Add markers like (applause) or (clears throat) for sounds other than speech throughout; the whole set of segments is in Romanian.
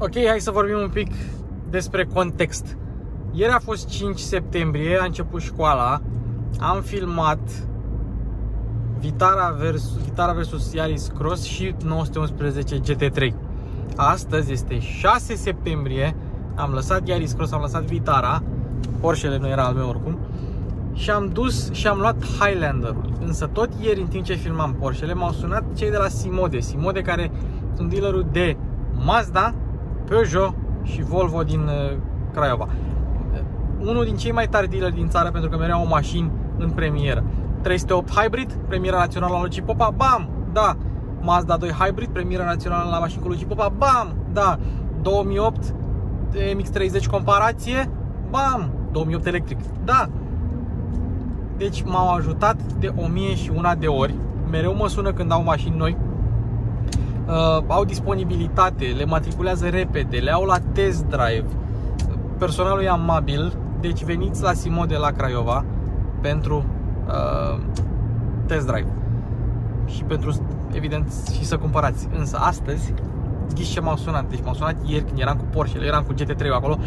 Ok, hai să vorbim un pic despre context. Ieri a fost 5 septembrie, a început școala, am filmat Vitara versus, Vitara versus Yaris Cross și 911 GT3. Astăzi este 6 septembrie, am lăsat Yaris Cross, am lăsat Vitara, Porsche-le nu era al meu oricum, și am dus și am luat Highlander-ul. Însă tot ieri, în timp ce filmam Porsche-le, m-au sunat cei de la Simode. Simode care sunt dealerul de Mazda, Peugeot și Volvo din uh, Craiova. Unul din cei mai tari dealeri din țară pentru că mereu au mașini în premieră. 308 Hybrid, premiera națională la Luci Popa, bam, da. Mazda 2 Hybrid, premiera națională la mașini cu Luci Popa, bam, da. 2008 MX-30 comparație, bam, 2008 electric, da. Deci m-au ajutat de 1000 și una de ori. Mereu mă sună când au mașini noi. Uh, au disponibilitate, le matriculează repede, le au la test drive. Personalul e amabil, deci veniți la Simo de la Craiova pentru uh, test drive. Și pentru, evident, și să cumpărați. Însă astăzi, ghiși ce m-au sunat. Deci m-au sunat ieri când eram cu Porsche, eram cu GT3 acolo,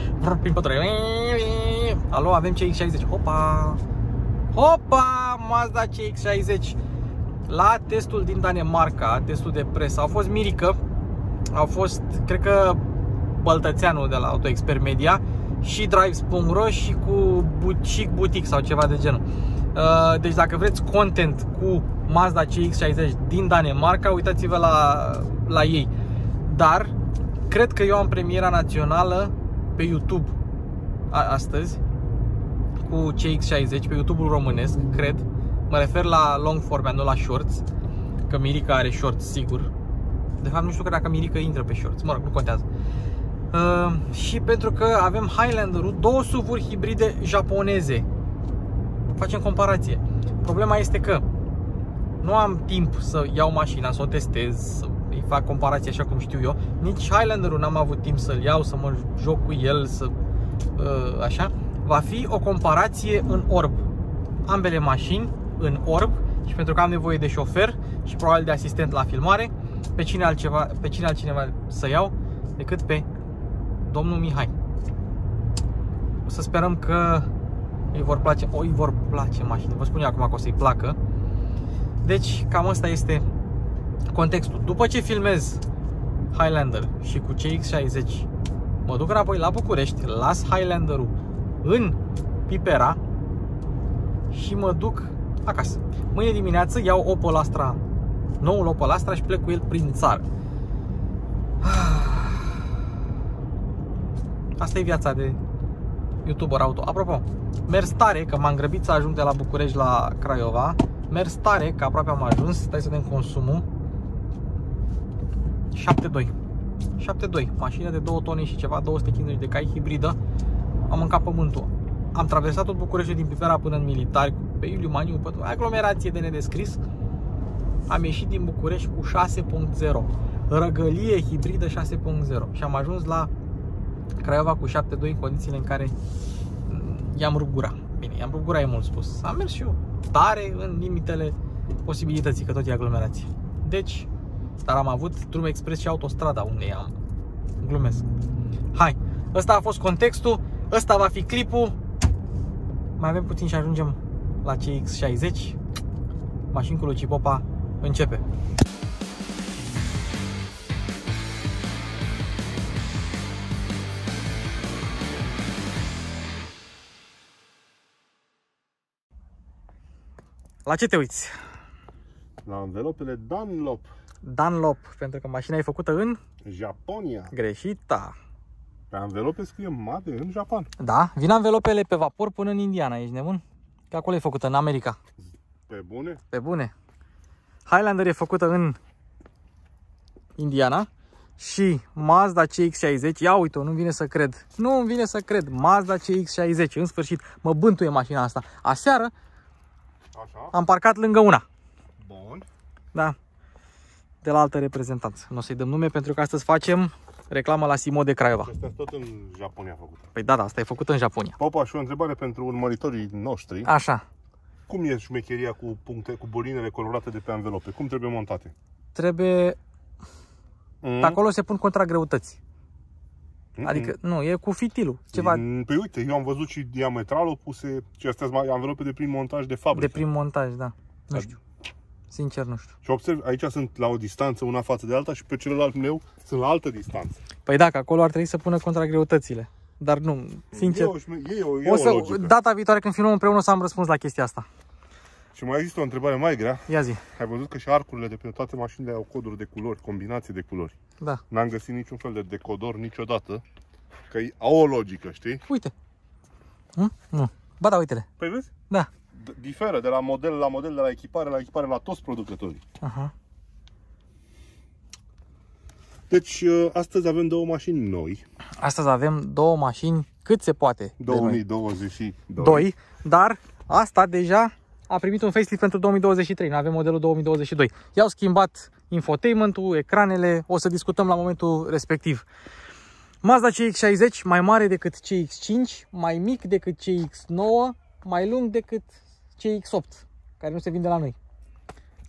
prin pătură. Alo, avem CX-60. Hopa! Hopa, Mazda CX-60 la testul din Danemarca, testul de presă, au fost Mirică, au fost, cred că, Băltățeanu de la AutoExpert Media și Drives.ro și cu Chic Boutique sau ceva de genul. Uh, deci dacă vreți content cu Mazda CX-60 din Danemarca, uitați-vă la, la ei. Dar cred că eu am premiera națională pe YouTube astăzi cu CX60 pe YouTube-ul românesc, cred. Mă refer la long form, nu la shorts. Că Mirica are shorts, sigur. De fapt, nu știu că dacă Mirica intră pe shorts. Mă rog, nu contează. Uh, și pentru că avem Highlander-ul, două SUV-uri hibride japoneze. Facem comparație. Problema este că nu am timp să iau mașina, să o testez, să îi fac comparație așa cum știu eu. Nici Highlander-ul n-am avut timp să-l iau, să mă joc cu el, să uh, așa va fi o comparație în orb. Ambele mașini în orb și pentru că am nevoie de șofer și probabil de asistent la filmare, pe cine, altceva, pe cine altcineva să iau decât pe domnul Mihai. O să sperăm că îi vor place, o, îi vor place mașini. Vă spun eu acum că o să-i placă. Deci, cam asta este contextul. După ce filmez Highlander și cu CX-60 mă duc înapoi la București, las Highlander-ul în Pipera și mă duc acasă. Mâine dimineață iau Opel Astra, noul Opel Astra și plec cu el prin țară. (sighs) Asta e viața de youtuber auto. Apropo, mers tare, că m-am grăbit să ajung de la București la Craiova. Mers tare, că aproape am ajuns. Stai să vedem consumul. 7.2 7.2, mașină de 2 tone și ceva, 250 de cai hibridă am mâncat pământul. Am traversat tot București din Pipera până în Militari, pe Iuliu Maniu, pe aglomerație de nedescris. Am ieșit din București cu 6.0, răgălie hibridă 6.0 și am ajuns la Craiova cu 7.2 în condițiile în care i-am rupt gura. Bine, i-am rupt gura, e mult spus. Am mers și eu tare în limitele posibilității, că tot e aglomerație. Deci, dar am avut drum expres și autostrada unde am. Glumesc. Hai, ăsta a fost contextul. Ăsta va fi clipul. Mai avem puțin și ajungem la CX60. Mașini cu Luci Popa începe. La ce te uiți? La învelopele Dunlop. Dunlop, pentru că mașina e făcută în Japonia. Greșita. Pe anvelope scrie Made în Japan. Da, vin anvelopele pe vapor până în Indiana, ești nebun? Că acolo e făcută, în America. Pe bune? Pe bune. Highlander e făcută în Indiana și Mazda CX-60, ia uite nu vine să cred, nu îmi vine să cred, Mazda CX-60, în sfârșit, mă bântuie mașina asta. Aseară Așa. am parcat lângă una. Bun. Da, de la altă reprezentanță. Nu o să-i dăm nume pentru că astăzi facem reclamă la Simo de Craiova. Asta tot în Japonia făcută. Păi da, da, asta e făcut în Japonia. Popa, și o întrebare pentru urmăritorii noștri. Așa. Cum e șmecheria cu puncte, cu bolinele colorate de pe anvelope? Cum trebuie montate? Trebuie... Mm. Pe acolo se pun contra greutăți. Adică, nu, e cu fitilul. Ceva Mm, Păi uite, eu am văzut și diametral puse și astea sunt mai anvelope de prim montaj de fabrică. de prim montaj, da. Nu Ad- știu. Sincer, nu știu. Și observ, aici sunt la o distanță una față de alta și pe celălalt meu sunt la altă distanță. Păi da, că acolo ar trebui să pună contra greutățile. Dar nu, sincer. E o, șme- e o, e o o să, logică. data viitoare când filmăm împreună o să am răspuns la chestia asta. Și mai există o întrebare mai grea. Ia zi. Ai văzut că și arcurile de pe toate mașinile au coduri de culori, combinații de culori. Da. N-am găsit niciun fel de decodor niciodată. Că au o logică, știi? Uite. Hm? Nu. Ba da, uite-le. Păi vezi? Da. D- diferă de la model la model, de la echipare la echipare, la toți producătorii. Aha. Deci, uh, astăzi avem două mașini noi. Astăzi avem două mașini cât se poate. de noi. 2022. Doi, dar asta deja a primit un facelift pentru 2023, nu avem modelul 2022. I-au schimbat infotainment-ul, ecranele, o să discutăm la momentul respectiv. Mazda CX-60 mai mare decât CX-5, mai mic decât CX-9, mai lung decât CX-8, care nu se vinde la noi.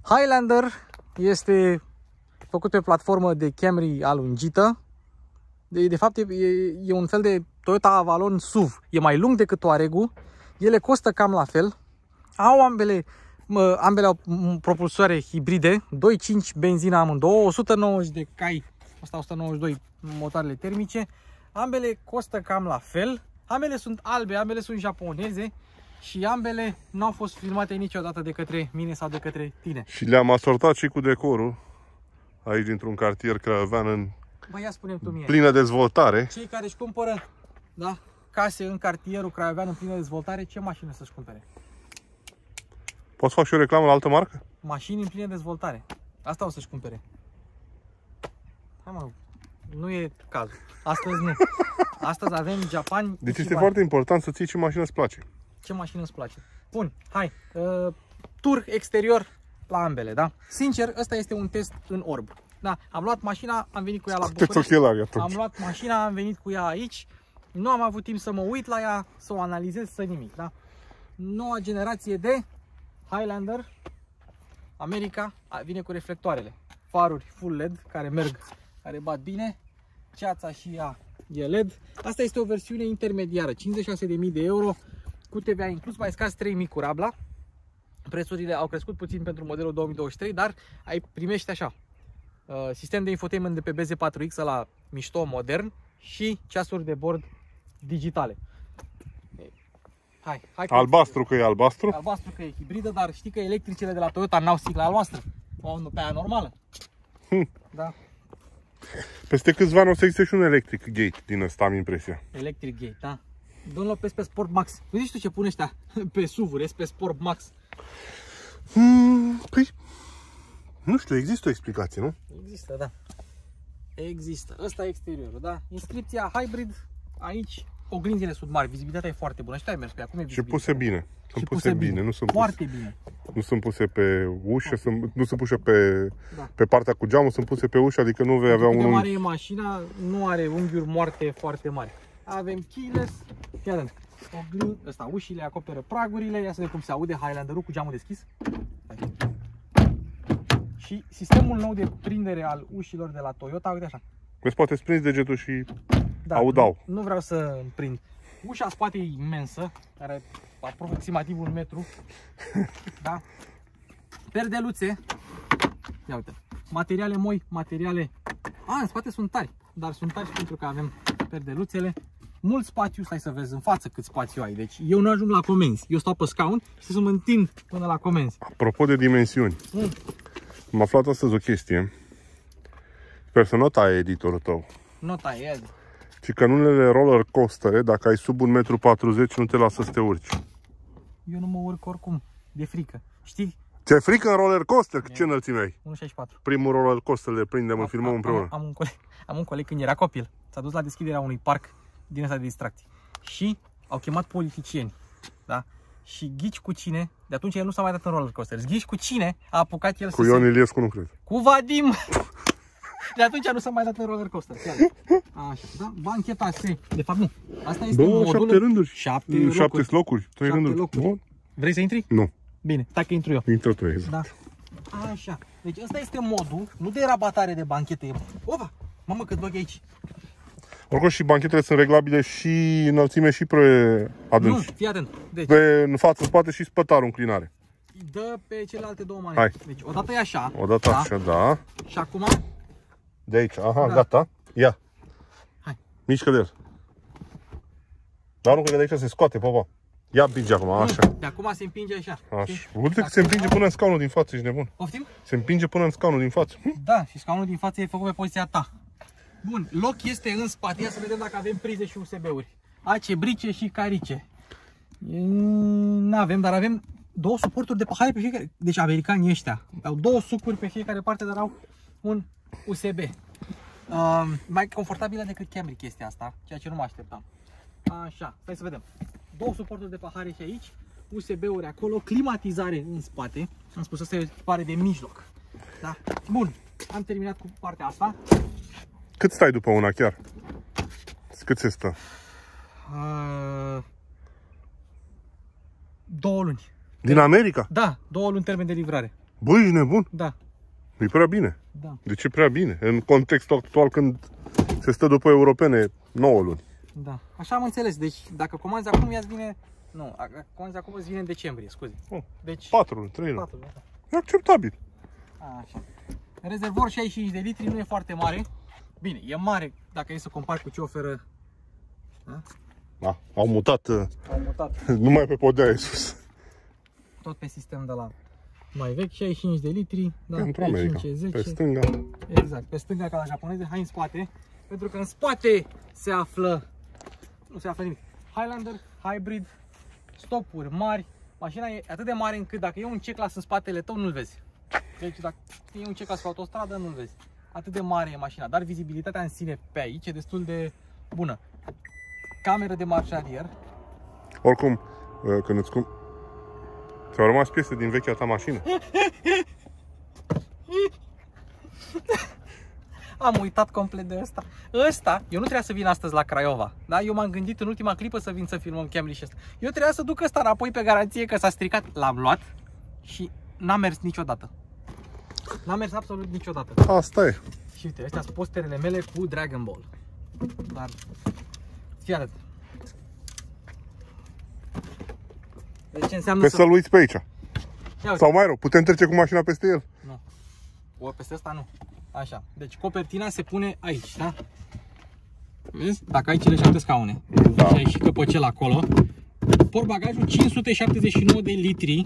Highlander este făcut pe platformă de Camry alungită. De, de fapt, e, e, e un fel de Toyota Avalon SUV. E mai lung decât Touareg-ul. Ele costă cam la fel. Au ambele, mă, ambele au m, propulsoare hibride, 2.5 benzină amândouă, 190 de cai, asta 192 motoarele termice. Ambele costă cam la fel. Ambele sunt albe, ambele sunt japoneze și ambele nu au fost filmate niciodată de către mine sau de către tine. Și le-am asortat și cu decorul. Aici, dintr-un cartier craiovean în Bă, ia spune tu mie. plină dezvoltare. Cei care își cumpără da, case în cartierul Craiovean în plină dezvoltare, ce mașină să-și cumpere? Poți să fac și o reclamă la altă marcă? Mașini în plină dezvoltare. Asta o să-și cumpere. Hai mă, nu e cazul. Astăzi nu. (laughs) Astăzi avem Japan Deci este Ichiban. foarte important să ții ce mașină îți place. Ce mașină îți place? Bun, hai. Uh, tur exterior la ambele, da? Sincer, ăsta este un test în orb. Da, am luat mașina, am venit cu ea la Scoateți București. ochelari Am atunci. luat mașina, am venit cu ea aici. Nu am avut timp să mă uit la ea, să o analizez, să nimic, da? Noua generație de Highlander America a- vine cu reflectoarele. Faruri full LED care merg, care bat bine. Ceața și ea e LED. Asta este o versiune intermediară, 56.000 de euro cu TVA inclus, mai scas 3.000 cu rabla. Prețurile au crescut puțin pentru modelul 2023, dar ai primești așa. uh, Sistem de infotainment de pe BZ4X la mișto, modern și ceasuri de bord digitale. Ei, Hai, hai că- Albastru că e albastru. albastru că e hibridă, dar știi că electricele de la Toyota n-au sigla albastră. O, nu pe aia normală. Hm. Da, Peste câțiva ani o să existe și un electric gate din ăsta, am impresia. electric gate, da. Domnul Lopez pe Sport Max. Uite tu ce pune ăștia (laughs) pe SUV-uri, pe Sport Max. Hmm, păi, nu știu, există o explicație, nu? Există, da. Există. Ăsta e exteriorul, da. Inscripția hybrid, aici oglinzile sunt mari, vizibilitatea e foarte bună. Și tu ai mers pe acum e Și vizibil. puse bine. Sunt Și puse, bine, nu sunt puse, Foarte bine. nu sunt puse pe ușă, sunt, nu sunt puse pe, Da. pe partea cu geamul, sunt puse pe ușă, adică nu vei avea Cât de un mare unghi. e mașina, nu are unghiuri moarte foarte mari. Avem keyless, fii atent. Oglin, ăsta, ușile acoperă pragurile, ia să vedem cum se aude Highlander-ul cu geamul deschis. Hai. Și sistemul nou de prindere al ușilor de la Toyota, uite așa. Îți poate sprinzi degetul și Da, Audau. Nu, nu vreau să îmi prind. Ușa în spate e imensă, are aproximativ un metru. (laughs) Da? Perdeluțe. Ia uite. Materiale moi, materiale... A, în spate sunt tari. Dar sunt tari și pentru că avem perdeluțele. Mult spațiu, stai să vezi în față cât spațiu ai. Deci eu nu ajung la comenzi. Eu stau pe scaun și să mă întind până la comenzi. Apropo de dimensiuni, Mm. am aflat astăzi o chestie. Sper să nota editorul tău. Nota e azi. Și că în unele roller coastere, dacă ai sub 1,40 m, nu te lasă să te urci. Eu nu mă urc oricum. De frică. Știi? Ți-e frică în roller coaster? Ce înălțime ai? 1,64. Primul roller coaster le prindem, îl Am- filmăm am- împreună. Am, am, un coleg, am un coleg când era copil. S-a dus la deschiderea unui parc din ăsta de distracții. Și au chemat politicieni. Da? Și ghici cu cine, de atunci el nu s-a mai dat în roller coaster. Ghici cu cine a apucat el Cu să Ion se... Iliescu nu cred. Cu Vadim! (laughs) De atunci nu s-a mai dat în roller coaster. Chiar. Așa, da? Bancheta se. De fapt nu. Asta este Două, modul... șapte rânduri. Șapte Mm, locuri. Șapte locuri. Trei Șapte rânduri. locuri. Bun. Vrei să intri? Nu. Bine, dacă intru eu. Intră tu, exact. Da. Așa. Deci ăsta este modul, nu de rabatare de banchete. e- Opa! Mamă, cât băg aici. Oricum și banchetele sunt reglabile și înălțime și pe Nu, adânci. fii atent. Deci, Pe în față, spate și spătarul înclinare. dă pe celelalte două manete. Hai. Deci, odată e așa. Odată da? așa, da. Și acum, De aici, aha, Da. gata. Ia. Hai. Mișcă de el. Dar nu cred că de aici se scoate, papa. Ia împinge acum, așa. de acum se împinge așa. știi? Așa. Uite că se împinge până în scaunul din față, ești nebun. Poftim? Se împinge până în scaunul din față. Hm? Da, și scaunul din față e făcut pe poziția ta. Bun, loc este în spate. Ia să vedem dacă avem prize și USB-uri. Ace, brice și carice. Nu avem, dar avem două suporturi de pahare pe fiecare. Deci americanii ăștia au două sucuri pe fiecare parte, dar au un USB. Uh, mai confortabilă decât Camry chestia asta, ceea ce nu mă așteptam. Așa, hai să vedem. Două suporturi de pahare și aici, USB-uri acolo, climatizare în spate. Am spus, asta e pare de mijloc. Da? Bun, am terminat cu partea asta. Cât stai după una chiar? Cât se stă? Uh, două luni. Din America? Da, două luni termen de livrare. Băi, ești nebun? Da, E prea bine. da, De ce prea bine? În contextul actual când se stă după europene 9 luni. da. Așa am înțeles. Deci, dacă comanzi acum, ea îți vine... Nu, dacă comanzi acum, îți vine în decembrie, scuze. Oh, Deci, 4 luni, 3 luni. patru luni. da. E acceptabil. Așa. Rezervor 65 de litri nu e foarte mare. Bine, e mare dacă e să compari cu ce oferă. Da, au mutat uh, Au mutat (laughs) numai pe podea e sus. tot pe sistem de la mai vechi, 65 de litri, da, Pentru pe America. 5 10. Pe stânga. Exact, pe stânga ca la japoneze, hai în spate, pentru că în spate se află, nu se află nimic. Highlander, hybrid, stopuri mari, mașina e atât de mare încât dacă e un C-class în spatele tău, nu-l vezi. Deci dacă e un C-class pe autostradă, nu-l vezi. Atât de mare e mașina, dar vizibilitatea în sine pe aici e destul de bună. Cameră de marșalier, Oricum, uh, când îți cum... Ți-au rămas piese din vechea ta mașină. (laughs) Am uitat complet de ăsta. Ăsta, eu nu trebuia să vin astăzi la Craiova. Da? Eu m-am gândit în ultima clipă să vin să filmăm Camry și ăsta. Eu trebuia să duc ăsta înapoi pe garanție că s-a stricat. L-am luat și n-a mers niciodată. N-a mers absolut niciodată. Asta e. Și uite, astea sunt posterele mele cu Dragon Ball. Dar, fii arăt. Deci ce înseamnă Pe să... să-l uiți pe aici. Ia uite. Sau mai rău, putem trece cu mașina peste el. Nu. O, peste asta nu. Așa. Deci copertina se pune aici, da? Vezi? Dacă ai cele șapte scaune Da. și ai și căpăcel acolo, portbagajul 579 de litri.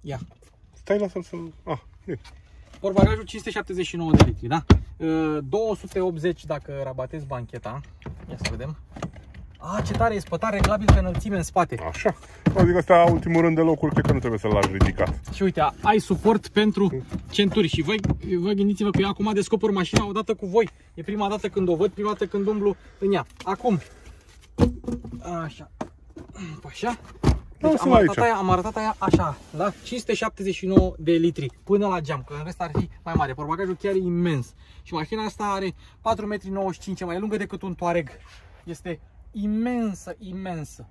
Ia. Stai, lasă-l să-l... Ah, e. Portbagajul 579 de litri, da? Uh, 280 dacă rabatezi bancheta. Ia să vedem. A, ce tare e spătar reglabil pe înălțime în spate. Așa. Adică astea ultimul rând de locuri, cred că nu trebuie să-l lași ridicat. Și uite, ai suport pentru centuri și voi, voi gândiți-vă că eu acum descoper mașina odată cu voi. E prima dată când o văd, prima dată când umblu în ea. Acum, așa, așa. Da, Deci sunt am, arătat aici. aia, am arătat aia așa, la 579 de litri până la geam, că în rest ar fi mai mare. Portbagajul chiar e imens. Și mașina asta are 4,95 m, e mai lungă decât un Touareg. Este imensă, imensă.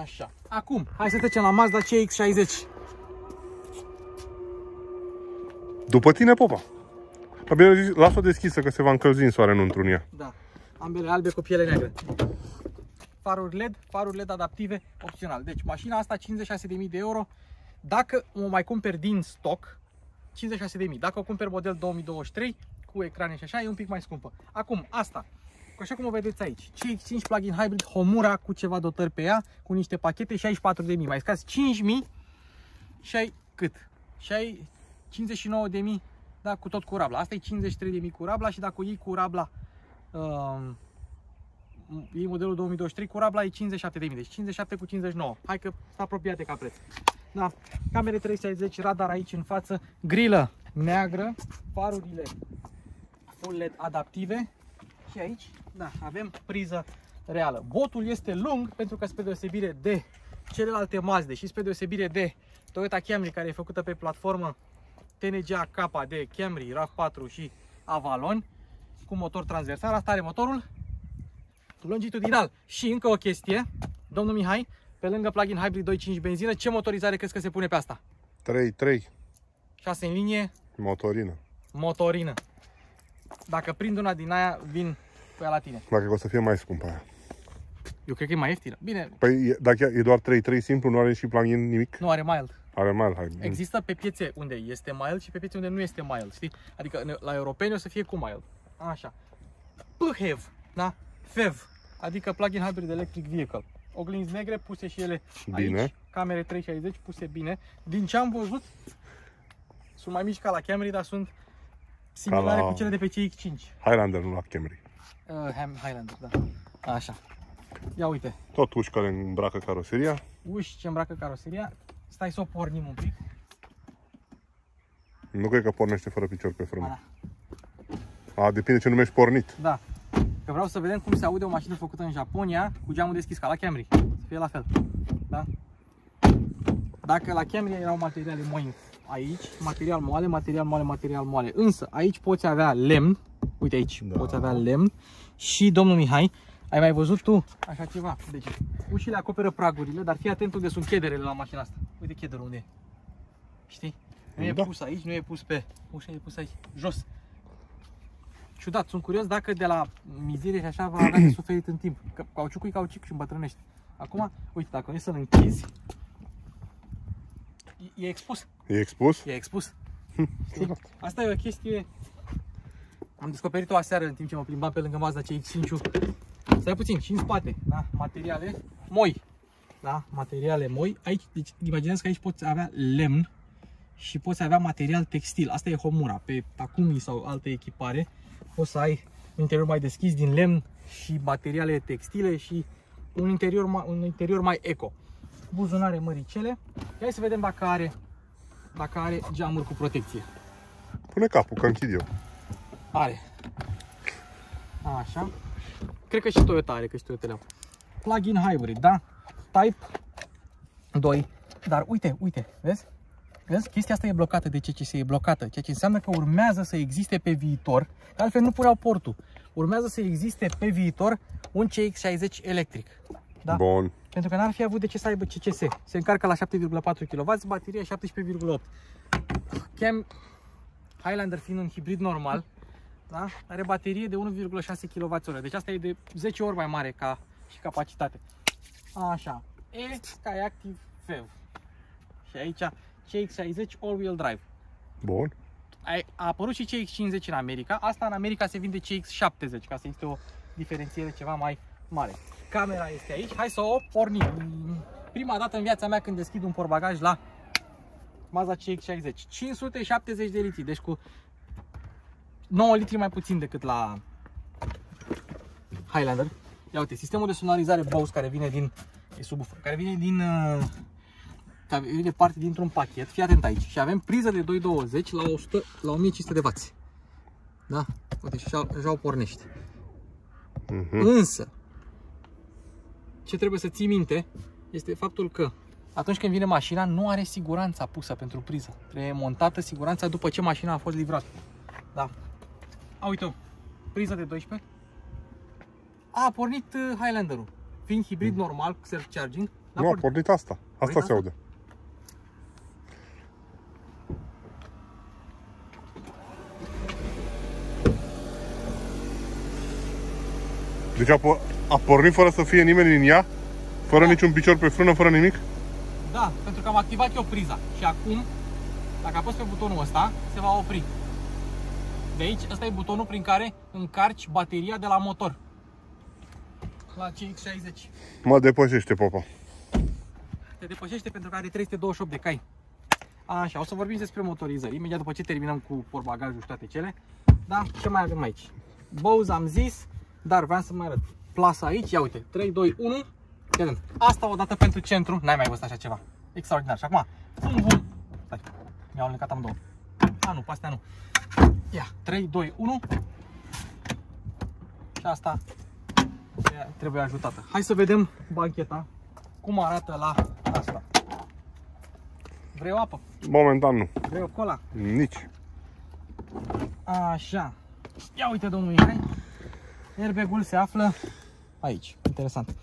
Așa. Acum, hai să trecem la Mazda CX-60. După tine, popa. Dar bine zis, lasă-o deschisă că se va încălzi în soare, nu într-un ea. Da, ambele albe cu piele neagră. Faruri LED, faruri LED adaptive, opțional. Deci mașina asta 56.000 de euro. Dacă o mai cumperi din stoc, 56.000. Dacă o cumperi model 2023 cu ecrane și așa, e un pic mai scumpă. Acum, asta, așa cum o vedeți aici, CX5 plug-in hybrid Homura cu ceva dotări pe ea, cu niște pachete, 64.000. Mai scazi 5.000 și ai cât? Și ai 59.000 da, cu tot cu rabla. Asta e 53.000 cu rabla și dacă o iei cu rabla um, iei modelul 2023 cu rabla e 57.000, deci 57 cu 59. Hai că s-a apropiat de ca preț. Da, camere 360, radar aici în față, grilă neagră, farurile full LED adaptive și aici, da, avem priză reală. Botul este lung pentru că spre deosebire de celelalte Mazde și spre deosebire de Toyota Camry care e făcută pe platformă TNGA K de Camry, RAV4 și Avalon cu motor transversal, asta are motorul longitudinal. Și încă o chestie, domnul Mihai, pe lângă plug-in hybrid 2.5 benzină, ce motorizare crezi că se pune pe asta? 3-3, 6 în linie, motorină. motorină. Dacă prind una din aia, vin cu ea la tine. Dacă o să fie mai scumpă aia. Eu cred că e mai ieftină. Bine, Păi e- dacă e doar 3.3 simplu, nu are și plugin nimic? nu are mild. Are mai hai. Există pe piețe unde este mild și pe piețe unde nu este mild, știi? Adică ne- la europeni o să fie cu mild. Așa. PHEV, da? FEV, adică plug-in hybrid electric vehicle. Oglinzi negre puse și ele Bine. aici, camere 360 puse bine. Din ce am văzut, sunt mai mici ca la Camry, dar sunt similare la- cu cele de pe CX-5. Highlander, nu la Camry. Uh, Ham- Highlander, da. Așa. Ia uite, Tot uși care îmbracă caroseria. uși ce îmbracă caroseria. Stai să o pornim un pic. Nu cred că pornește fără picior pe frână. Ba A, depinde ce numești pornit. Da. Că vreau să vedem cum se aude o mașină făcută în Japonia cu geamul deschis, ca la Camry. Să fie la fel. Da? Dacă la Camry erau materiale moi aici, material moale, material moale, material moale. Însă aici poți avea lemn, uite aici, Da. poți avea lemn și domnul Mihai, ai mai văzut tu așa ceva? Deci ușile acoperă pragurile, dar fii atent unde sunt chederele la mașina asta. Uite chederul unde e. Știi? Nu e Da. pus aici, nu e pus pe ușa, e pus aici, jos. Ciudat, sunt curios dacă de la mizerie și așa va avea de (clears throat) suferit în timp. Că cauciucul e cauciuc și îmbătrânește. Acum, uite, dacă nu să-l închizi, e, e expus. E expus? E expus. (laughs) Ciudat. Asta e o chestie... Am descoperit-o aseară în timp ce mă plimbam pe lângă Mazda CX-5 Stai puțin, și în spate, da? Materiale moi. Da? Materiale moi. Aici, deci imaginează că aici poți avea lemn și poți avea material textil. Asta e Homura. Pe Takumi sau alte echipare poți să ai un interior mai deschis din lemn și materiale textile și un interior mai, un interior mai eco. Buzunare măricele. Hai să vedem dacă are, dacă are geamuri cu protecție. Pune capul, că închid eu. Are. Așa. Cred că și Toyota are, că și Toyota le-au. Plug-in hybrid, da? Type 2. Dar uite, uite, vezi? Vezi? Chestia asta e blocată de CCS, e blocată, ceea ce înseamnă că urmează să existe pe viitor, că altfel nu puneau portul, urmează să existe pe viitor un CX-60 electric. Da? Bun. Pentru că n-ar fi avut de ce să aibă CCS. Se încarcă la 7,4 kW, bateria 17,8. Cam Highlander fiind un hibrid normal, da? are baterie de 1,6 kWh. Deci asta e de 10 ori mai mare ca și capacitate. Așa. E ca e activ FEV. Și aici CX60 all-wheel drive. Bun. A, a apărut și CX50 în America. Asta în America se vinde CX70, ca să existe o diferențiere ceva mai mare. Camera este aici. Hai să o pornim. Prima dată în viața mea când deschid un portbagaj la Mazda CX60. 570 de litri, deci cu 9 litri mai puțin decât la Highlander. Ia uite, sistemul de sonorizare Bose care vine din e subwoofer, care vine din uh, care vine parte dintr-un pachet. Fii atent aici. Și avem priză de 220 la 100 la 1500 de W. Da? Uite, și așa, așa o pornești. Mhm. Însă, ce trebuie să ții minte este faptul că atunci când vine mașina, nu are siguranța pusă pentru priză. Trebuie montată siguranța după ce mașina a fost livrată. Da. A, uite priză de 12. A, a pornit uh, Highlander-ul. Fiind hibrid normal, cu self-charging. n-a Nu, a pornit. pornit asta. Asta Pornit se asta? aude. Deci a, po- a pornit fără să fie nimeni în ea? Fără Da. niciun picior pe frână, fără nimic? Da, pentru că am activat eu priza. Și acum, dacă apăs pe butonul ăsta, se va opri. De aici, ăsta e butonul prin care încarci bateria de la motor. La CX60. Mă depășește, popa. Te depășește pentru că are 328 de cai. Așa, o să vorbim despre motorizări. Imediat după ce terminăm cu portbagajul și toate cele. Da, ce mai avem aici? Bose am zis, dar vreau să mai arăt. Plasa aici, ia uite, 3, 2, 1. Vedem. Asta o dată pentru centru, n-ai mai văzut așa ceva. Extraordinar. Și acum, bum, bum. Stai, mi-au înlecat amândouă. A, nu, pe astea nu. Ia, 3, 2, 1. Și asta trebuie ajutată. Hai să vedem bancheta cum arată la asta. Vrei o apă? Momentan nu. Vrei o cola? Nici. Așa. Ia uite, domnul Mihai. Airbag-ul se află aici. Interesant.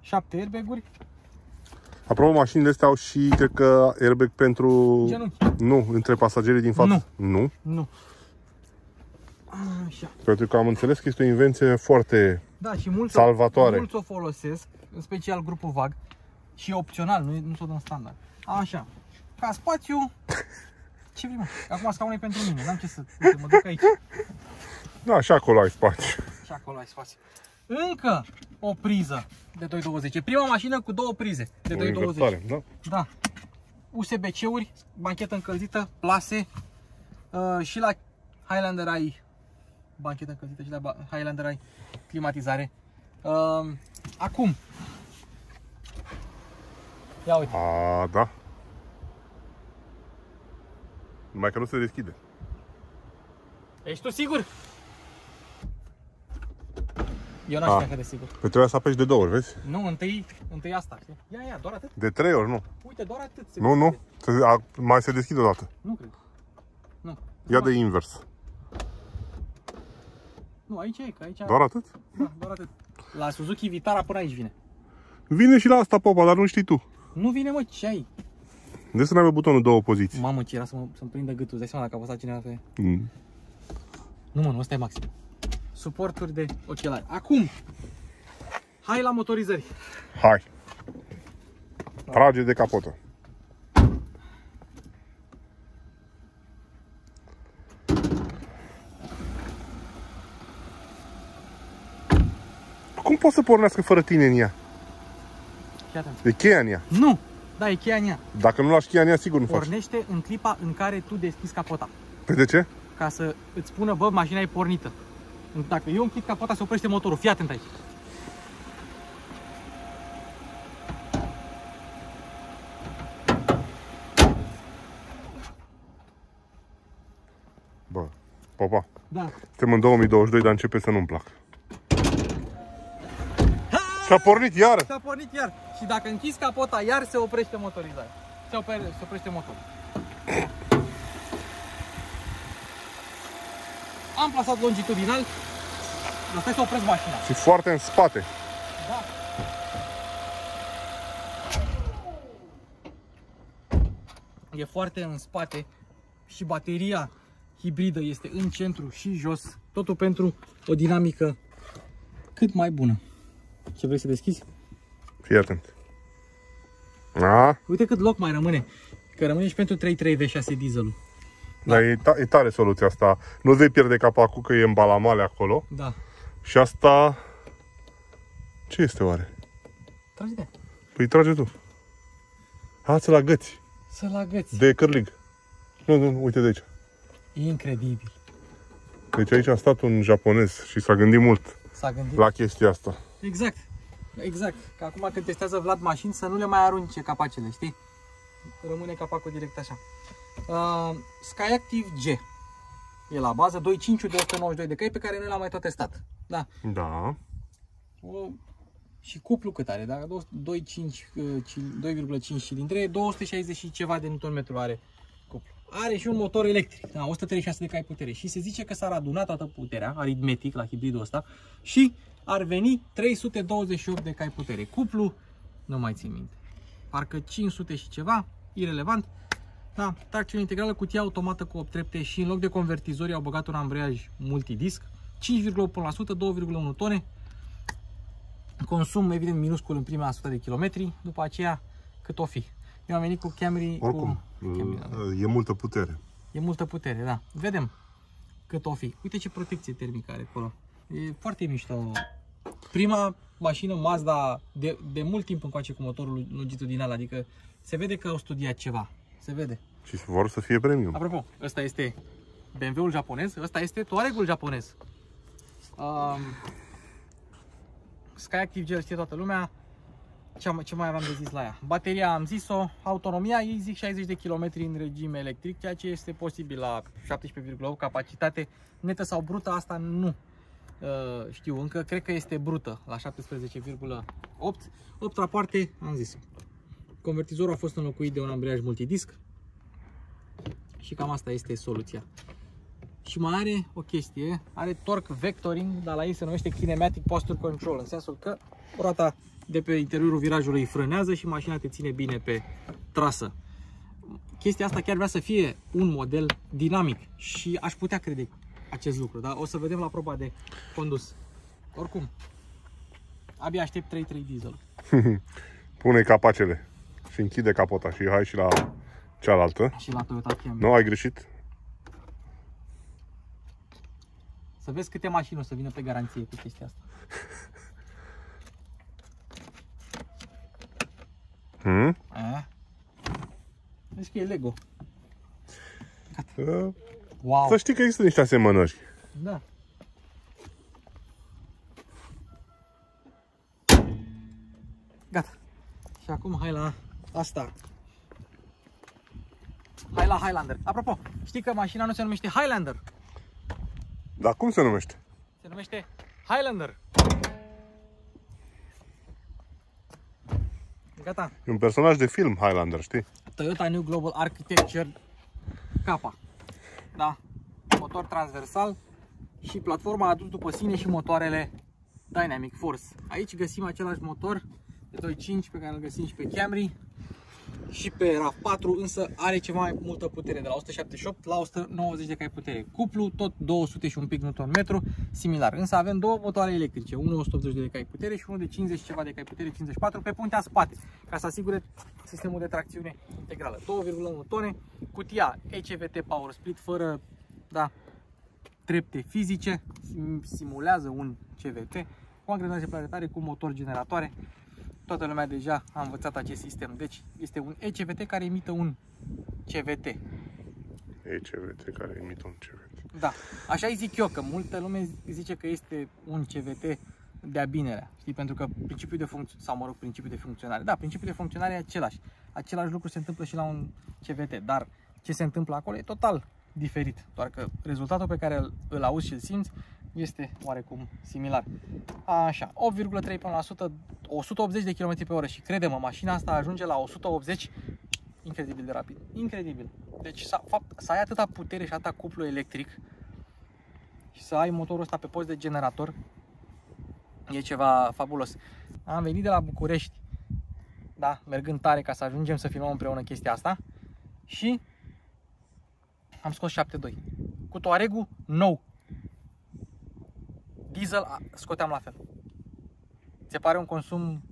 7 airbag-uri. Apropo, mașinile astea au și, cred că, airbag pentru... Genunchi. Nu, între pasagerii din față. Nu. Nu? Nu. Așa. Pentru că am înțeles că este o invenție foarte... Da, și mulți, Salvatoare. mulți o folosesc, în special grupul VAG, și e opțional, nu, nu s-o dăm standard. Așa. Ca spațiu, (laughs) ce vrei, mă? Acum scaunul e pentru mine, n-am ce să uite, mă duc aici Da, și acolo ai spațiu. Și acolo ai spațiu. Încă o priză de 220. E prima mașină cu două prize de O 220. invertare, da? Da. USB-C-uri, banchetă încălzită, plase uh, și la Highlander ai banchetă încălzită și la ba- Highlander ai climatizare. Uh, acum. Ia uite. A, da. Numai că nu se deschide. Ești tu sigur? Eu n-aș A. fi așa de sigur. Pe trebuie să apeși de două ori, vezi? Nu, întâi, întâi asta, știi? Ia, ia, doar atât. De trei ori, nu. Uite, doar atât. Se Nu, nu. deschide. Se, a, mai se deschide o dată. Nu cred. Nu. Ia de invers. Nu, aici e, că aici... Doar atât? Da, doar atât. La Suzuki Vitara până aici vine. Vine și la asta, popa, dar nu știi tu. Nu vine, mă, ce ai? De să nu aibă butonul două poziții. Mamă, ce era să mă, să-mi prindă gâtul. Îți dai seama dacă a apăsat cineva pe... Mm. Nu, mă, nu, ăsta e maxim. Suporturi de ochelari. Acum, hai la motorizări. Hai. Trage de capotă. Cum poți să pornească fără tine în ea? Fii atent. E cheia în ea. Nu! Da, e cheia în ea. Dacă nu lași cheia în ea, sigur nu faci. Pornește în clipa în care tu deschizi capota. Păi de ce? Ca să îți spună, bă, mașina e pornită. Dacă eu închid capota, se oprește motorul. Fii atent aici. Bă, popa, Da. suntem în 2022, dar începe să nu-mi plac. Și-a pornit iar. S-a pornit iar. Și dacă închizi capota, iar se oprește motorizarea. Se, opre, se oprește motorul. Am plasat longitudinal. Dar stai să opresc mașina. Și foarte în spate. Da. E foarte în spate și bateria hibridă este în centru și jos. Totul pentru o dinamică cât mai bună. Ce vrei să deschizi? Fii atent. A, Uite cât loc mai rămâne. Că rămâne și pentru 3.3 V6 dieselul. Dar e, ta- e tare soluția asta. Nu vei pierde capacul că e în balamale acolo. Da. Și asta... Ce este oare? Trage de Păi trage tu. Hață la găți. Să-l agăți. De cârlig. Nu, nu, nu, uite de aici. Incredibil. Deci aici a stat un japonez și s-a gândit mult S-a gândit. la chestia asta. Exact. Exact. Că acum când testează Vlad mașini să nu le mai arunce capacele, știi? Rămâne capacul direct așa. Uh, Skyactiv G. E la bază 2.5 de 192 de cai pe care noi l-am mai tot testat. Da. Da. O, și cuplu cât are, da? 2,5 2,5 cilindre, 260 și ceva de Nm are cuplu. Are și un motor electric, da, 136 de cai putere și se zice că s-ar aduna toată puterea, aritmetic la hibridul ăsta și ar veni 328 de cai putere. Cuplu, nu mai țin minte, parcă 500 și ceva, irelevant. Da, tracțiune integrală, cutie automată cu 8 trepte și în loc de convertizori au băgat un ambreiaj multidisc, 5,1%, 2,1 tone, consum evident minuscul în prima 100 de kilometri, după aceea cât o fi. Eu am venit cu Camry, Oricum, cu Camry, da. e multă putere. e multă putere, da. Vedem cât o fi. Uite ce protecție termică are acolo. E foarte mișto. Prima mașină Mazda de, de mult timp încoace cu motorul longitudinal, adică se vede că au studiat ceva. Se vede. Și vor să fie premium. Apropo, ăsta este BMW-ul japonez, ăsta este Touareg-ul japonez. Um, Skyactiv Gel știe toată lumea. Ce, am, ce mai aveam de zis la ea? Bateria am zis-o, autonomia ei zic 60 de km în regim electric, ceea ce este posibil la 17,8 capacitate netă sau brută, asta nu uh, știu încă, cred că este brută la 17,8 8 rapoarte, am zis. Convertizorul a fost înlocuit de un ambreiaj multidisc, și cam asta este soluția. Și mai are o chestie, are torque vectoring, dar la ei se numește kinematic posture control, în sensul că roata de pe interiorul virajului frânează și mașina te ține bine pe trasă. Chestia asta chiar vrea să fie un model dinamic și aș putea crede acest lucru, da? O să vedem la proba de condus. Oricum, abia aștept 3.3 diesel. (laughs) Pune capacele și închide capota și hai și la cealaltă. Și la Toyota Camry. Nu, ai greșit? Să vezi câte mașini o să vină pe garanție cu chestia asta. Hmm? A? Deci că e Lego. Uh, Wow. Să știi că există niște asemănări. Da. Gata. Și acum hai la asta. Hai la Highlander. Apropo, știi că mașina nu se numește Highlander, Dar cum se numește? se numește Highlander. Gata. E un personaj de film Highlander, știi? Toyota New Global Architecture K. Da. Motor transversal și platforma a adus după sine și motoarele Dynamic Force. Aici găsim același motor de 2.5 pe care îl găsim și pe Camry și pe RAV4, însă are ceva mai multă putere, de la 178 la 190 de cai putere. Cuplu tot 200 și un pic Nm, similar. Însă avem două motoare electrice, unul 180 de cai putere și unul de 50 ceva de cai putere, 54 pe puntea spate, ca să asigure sistemul de tracțiune integrală. 2,1 tone, cutia ECVT Power Split fără, da, trepte fizice, sim- simulează un CVT cu angrenaje planetare, cu motor generatoare. Toată lumea deja a învățat acest sistem. Deci este un ECVT care imită un CVT. E CVT care imită un CVT. Da, așa îi zic eu, că multă lume zice că este un CVT de-a binerea, știi, pentru că principiul de funcționare, sau mă rog, principiul de funcționare, da, principiul de funcționare e același. Același lucru se întâmplă și la un CVT, dar ce se întâmplă acolo e total diferit, doar că rezultatul pe care îl, îl auzi și îl simți este oarecum similar. Așa, 8,3 până la 100, 180 de km pe oră și crede-mă, mașina asta ajunge la 180 incredibil de rapid. Incredibil. Deci să, fapt, să ai atâta putere și atâta cuplu electric și să ai motorul ăsta pe post de generator e ceva fabulos. Am venit de la București, da, mergând tare ca să ajungem să filmăm împreună chestia asta și am scos 7.2 cu Touareg-ul nou. Diesel a- scoteam la fel. Ți se pare un consum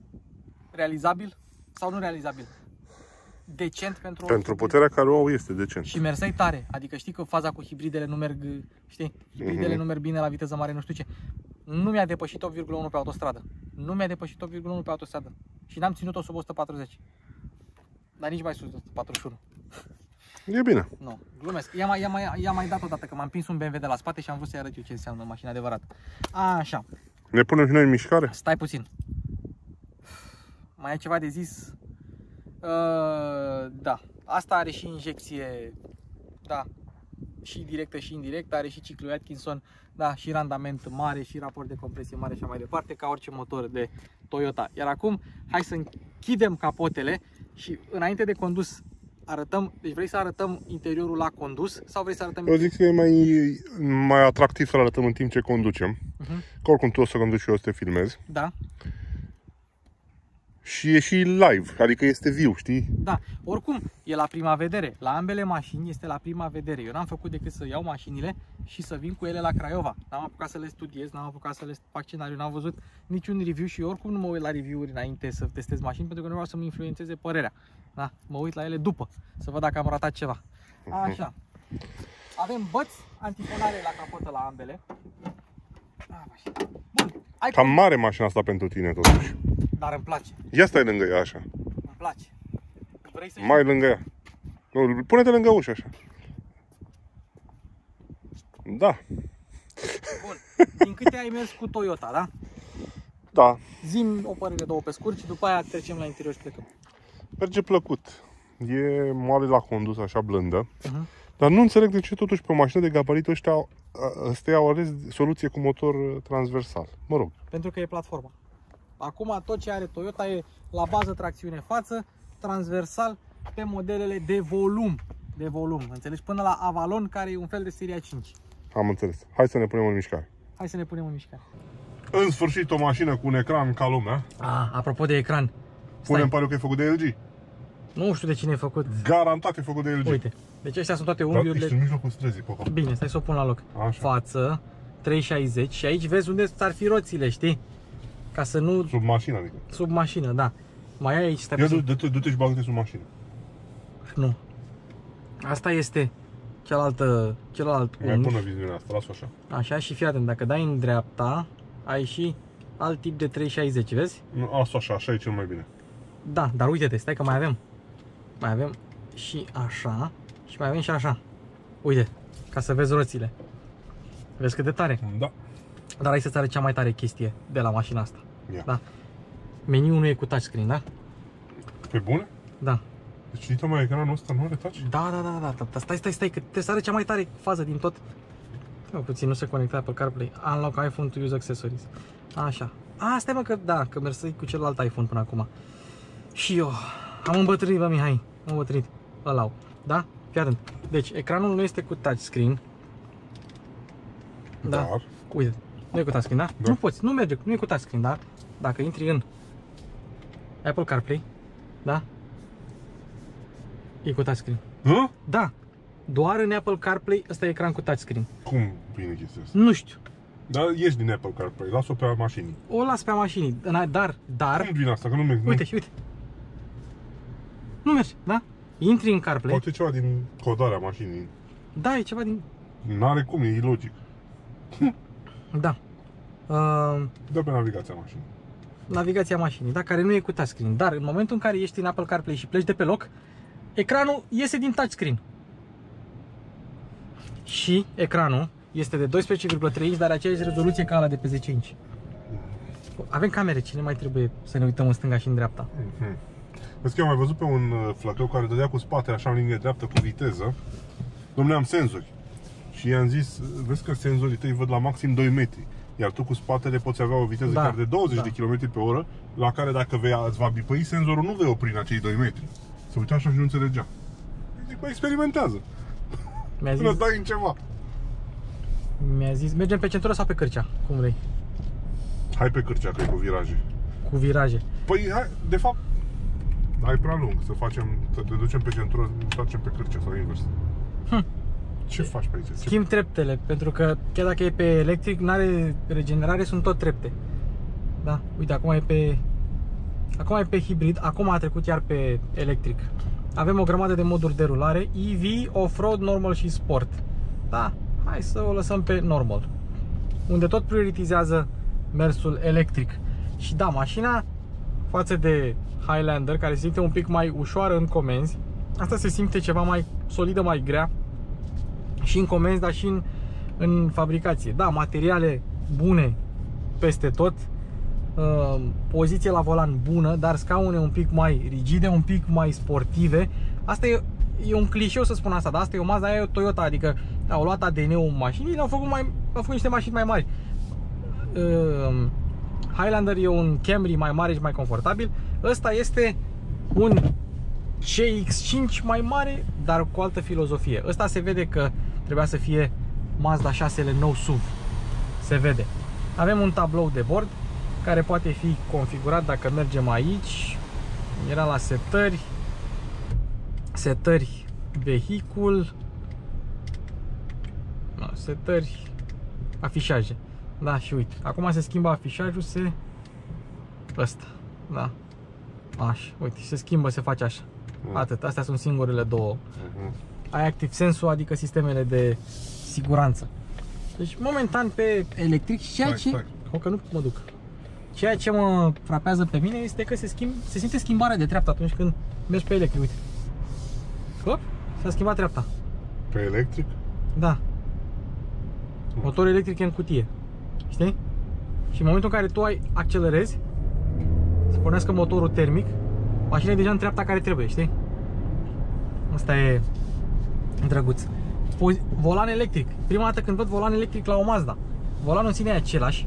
realizabil sau nu realizabil? Decent pentru o Pentru puterea care o au este decent. și merseai tare. Adică știi că faza cu hibridele nu merg, știi? Hibridele Mhm. nu merg bine la viteză mare, nu știu ce. Nu mi-a depășit 8,1 pe autostradă. Nu mi-a depășit 8,1 pe autostradă. Și n-am ținut-o sub 140. Dar nici mai sus de 141. E bine. Nu, glumesc. I-am mai, i-am mai, i-am mai dat odată că m-am prins un BMW de la spate și am vrut să-i arăt eu ce înseamnă mașina adevărată. Așa, Ne punem și noi în mișcare? stai puțin. Mai ai ceva de zis? Uh, da, asta are și injecție, da, și directă și indirectă, are și ciclu Atkinson, da, și randament mare și raport de compresie mare și așa mai departe, ca orice motor de Toyota. Iar acum, hai să închidem capotele și înainte de condus arătăm, deci vrei să arătăm interiorul la condus sau vrei să arătăm Eu zic că e mai, mai atractiv să-l arătăm în timp ce conducem. Mhm. Că oricum tu o să conduci și eu o să te filmezi. Da, Și e și live, adică este viu, știi? Da, oricum, e la prima vedere. La ambele mașini este la prima vedere. Eu n-am făcut decât să iau mașinile și să vin cu ele la Craiova. N-am apucat să le studiez, n-am apucat să le fac scenariu, n-am văzut niciun review și eu oricum nu mă uit la review-uri înainte să testez mașini pentru că nu vreau să-mi influențeze părerea. Da, mă uit la ele după, să văd dacă am ratat ceva. Așa. Avem băți antifonare la capotă la ambele. Ah, mașină. Bun, ai Cam mare mașina asta pentru tine totuși. dar îmi place, Ia stai lângă ea așa. îmi place. Vrei să Mai lângă ea. Nu, pune-te lângă ușă așa. Da, Bun. Din câte ai mers cu Toyota, da? da. Zim o părere două pe scurt și după aia trecem la interior și plecăm. Merge plăcut. E moale la condus, așa blândă. Mhm. Dar nu înțeleg de ce totuși pe o mașină de gabarit ăștia, a- ăstea au ales soluție cu motor uh, transversal. Mă rog, Pentru că e platforma. Acum tot ce are Toyota e la bază tracțiune față, transversal pe modelele de volum. De volum, înțelegi? Până la Avalon, care e un fel de seria 5. am înțeles. Hai să ne punem în mișcare. Hai să ne punem în mișcare. În sfârșit o mașină cu un ecran ca lumea. Ah, apropo de ecran. Punem pariu că e făcut de LG. Nu știu de cine e făcut. Garantat e făcut de LG. Uite. Deci astea sunt toate Dar ești în unghiurile. mijlocul străzii pe acolo. Bine, stai să o pun la loc. Așa. Față, 360 și aici vezi unde ar fi roțile, știi? Ca să nu Sub mașină, adică. sub mașină, da. Mai ai aici, stai Ia puțin. du- du-te du-te și bagă-te sub mașină. Nu. Asta este cealaltă, celălalt Mai unghi. bună viziunea asta, las-o așa. Așa și fii atent, dacă dai în dreapta, ai și alt tip de 360, vezi? Nu, Asta așa, așa e cel mai bine. Da, dar uite-te, stai că mai avem. Mai avem și așa și mai avem și așa. Uite, ca să vezi roțile. Vezi cât de tare. Da. Dar hai să-ți arăt cea mai tare chestie de la mașina asta. Ia. Da. Meniul nu e cu touchscreen, da? Pe bune? Da. Deci uite mai ecranul ăsta nu are touch? Da, da, da, da, da, da. Stai, stai, stai, că trebuie să arăt cea mai tare fază din tot. Nu, puțin, nu se conecta pe CarPlay. Unlock iPhone to use accessories. Așa. A, stai mă că, da, că mersi cu celălalt iPhone până acum. Și eu am îmbătrânit, bă, Mihai. Am îmbătrânit. Ăla au. Da? Fii atent. Deci, ecranul nu este cu touchscreen. Da. Dar, Uite, nu e cu touchscreen, da? Da. Nu poți, nu merge, nu e cu touchscreen, da? Dacă intri în Apple CarPlay, da? E cu touchscreen. Hă? Da, doar în Apple CarPlay ăsta e ecran cu touchscreen. Cum vine chestia asta? Nu știu, Dar ieși din Apple CarPlay, las-o pe mașini. o las pe mașini, dar, dar, Cum vine asta? Că nu merge. uite și uite. Nu merge, da? Intri în CarPlay, Poate ceva din codarea mașinii. da, e ceva din... N-are cum, e ilogic. (laughs) Da. Uh, Dă pe navigația mașinii. navigația mașinii, da, care nu e cu touchscreen. Dar în momentul în care ești în Apple CarPlay și pleci de pe loc, ecranul iese din touchscreen. Și ecranul este de 12,3 inch, dar aceeași rezoluție ca ala de pe 10 inch. Avem camere, cine mai trebuie să ne uităm în stânga și în dreapta? Mhm. Vezi că eu am mai văzut pe un uh, flăcău care dădea cu spatele așa în linie dreaptă cu viteză. Domnule, am senzori. Și i-am zis, vezi că senzorii tăi văd la maxim 2 metri. Iar tu cu spatele poți avea o viteză Da, chiar de 20 da. de km pe oră, la care dacă vei, îți va bipăi senzorul, nu vei opri în acei 2 metri. Se uita așa și nu înțelegea. Zic, bă, experimentează. Mi-a Până (laughs) zis, dai în ceva. mi-a zis, mergem pe centură sau pe cârcea? Cum vrei? Hai pe cârcea, că e cu viraje. Cu viraje. Păi, hai, de fapt, ai prea lung să facem, să te ducem pe centură, să facem pe cârcea sau invers. Hm. Ce faci pe aici? Ce Schimb treptele, pentru că chiar dacă e pe electric, n-are regenerare, sunt tot trepte. Da, uite, acum e pe... Acum e pe hibrid, acum a trecut iar pe electric. Avem o grămadă de moduri de rulare, EV, Off-Road, Normal și Sport. Da, hai să o lăsăm pe Normal. Unde tot prioritizează mersul electric. Și da, mașina față de Highlander, care se simte un pic mai ușoară în comenzi, asta se simte ceva mai solidă, mai grea, și în comenzi, dar și în, în fabricație. Da, materiale bune peste tot, uh, poziție la volan bună, dar scaune un pic mai rigide, un pic mai sportive. Asta e, e un clișeu să spun asta, dar asta e o Mazda, aia e o Toyota, adică au luat ADN-ul mașinii, le-au făcut, mai, au făcut niște mașini mai mari. Uh, Highlander e un Camry mai mare și mai confortabil. Ăsta este un CX-5 mai mare, dar cu altă filozofie. Ăsta se vede că trebuia să fie Mazda 6 nou SUV. Se vede. Avem un tablou de bord care poate fi configurat dacă mergem aici. Era la setări. Setări vehicul. No, setări afișaje. Da, și uite. Acum se schimbă afișajul, se ăsta. Da. Așa, uite, se schimbă, se face așa. Mm. Atât, astea sunt singurele două. Mhm. Ai Active Sensul, adică sistemele de siguranță. Deci, momentan pe electric și ceea Stai, ce... stai. O, că nu mă duc. Ceea ce mă frapează pe mine este că se, schimb, se simte schimbarea de treaptă atunci când mergi pe electric, uite. Hop, s-a schimbat treapta. Pe electric? Da. Motorul electric e în cutie. Știi? Și în momentul în care tu ai accelerezi, să pornească motorul termic, mașina e deja în treapta care trebuie, știi? Asta e drăguț. Pozi- Volan electric. Prima dată când văd volan electric la o Mazda. Volanul în sine e același.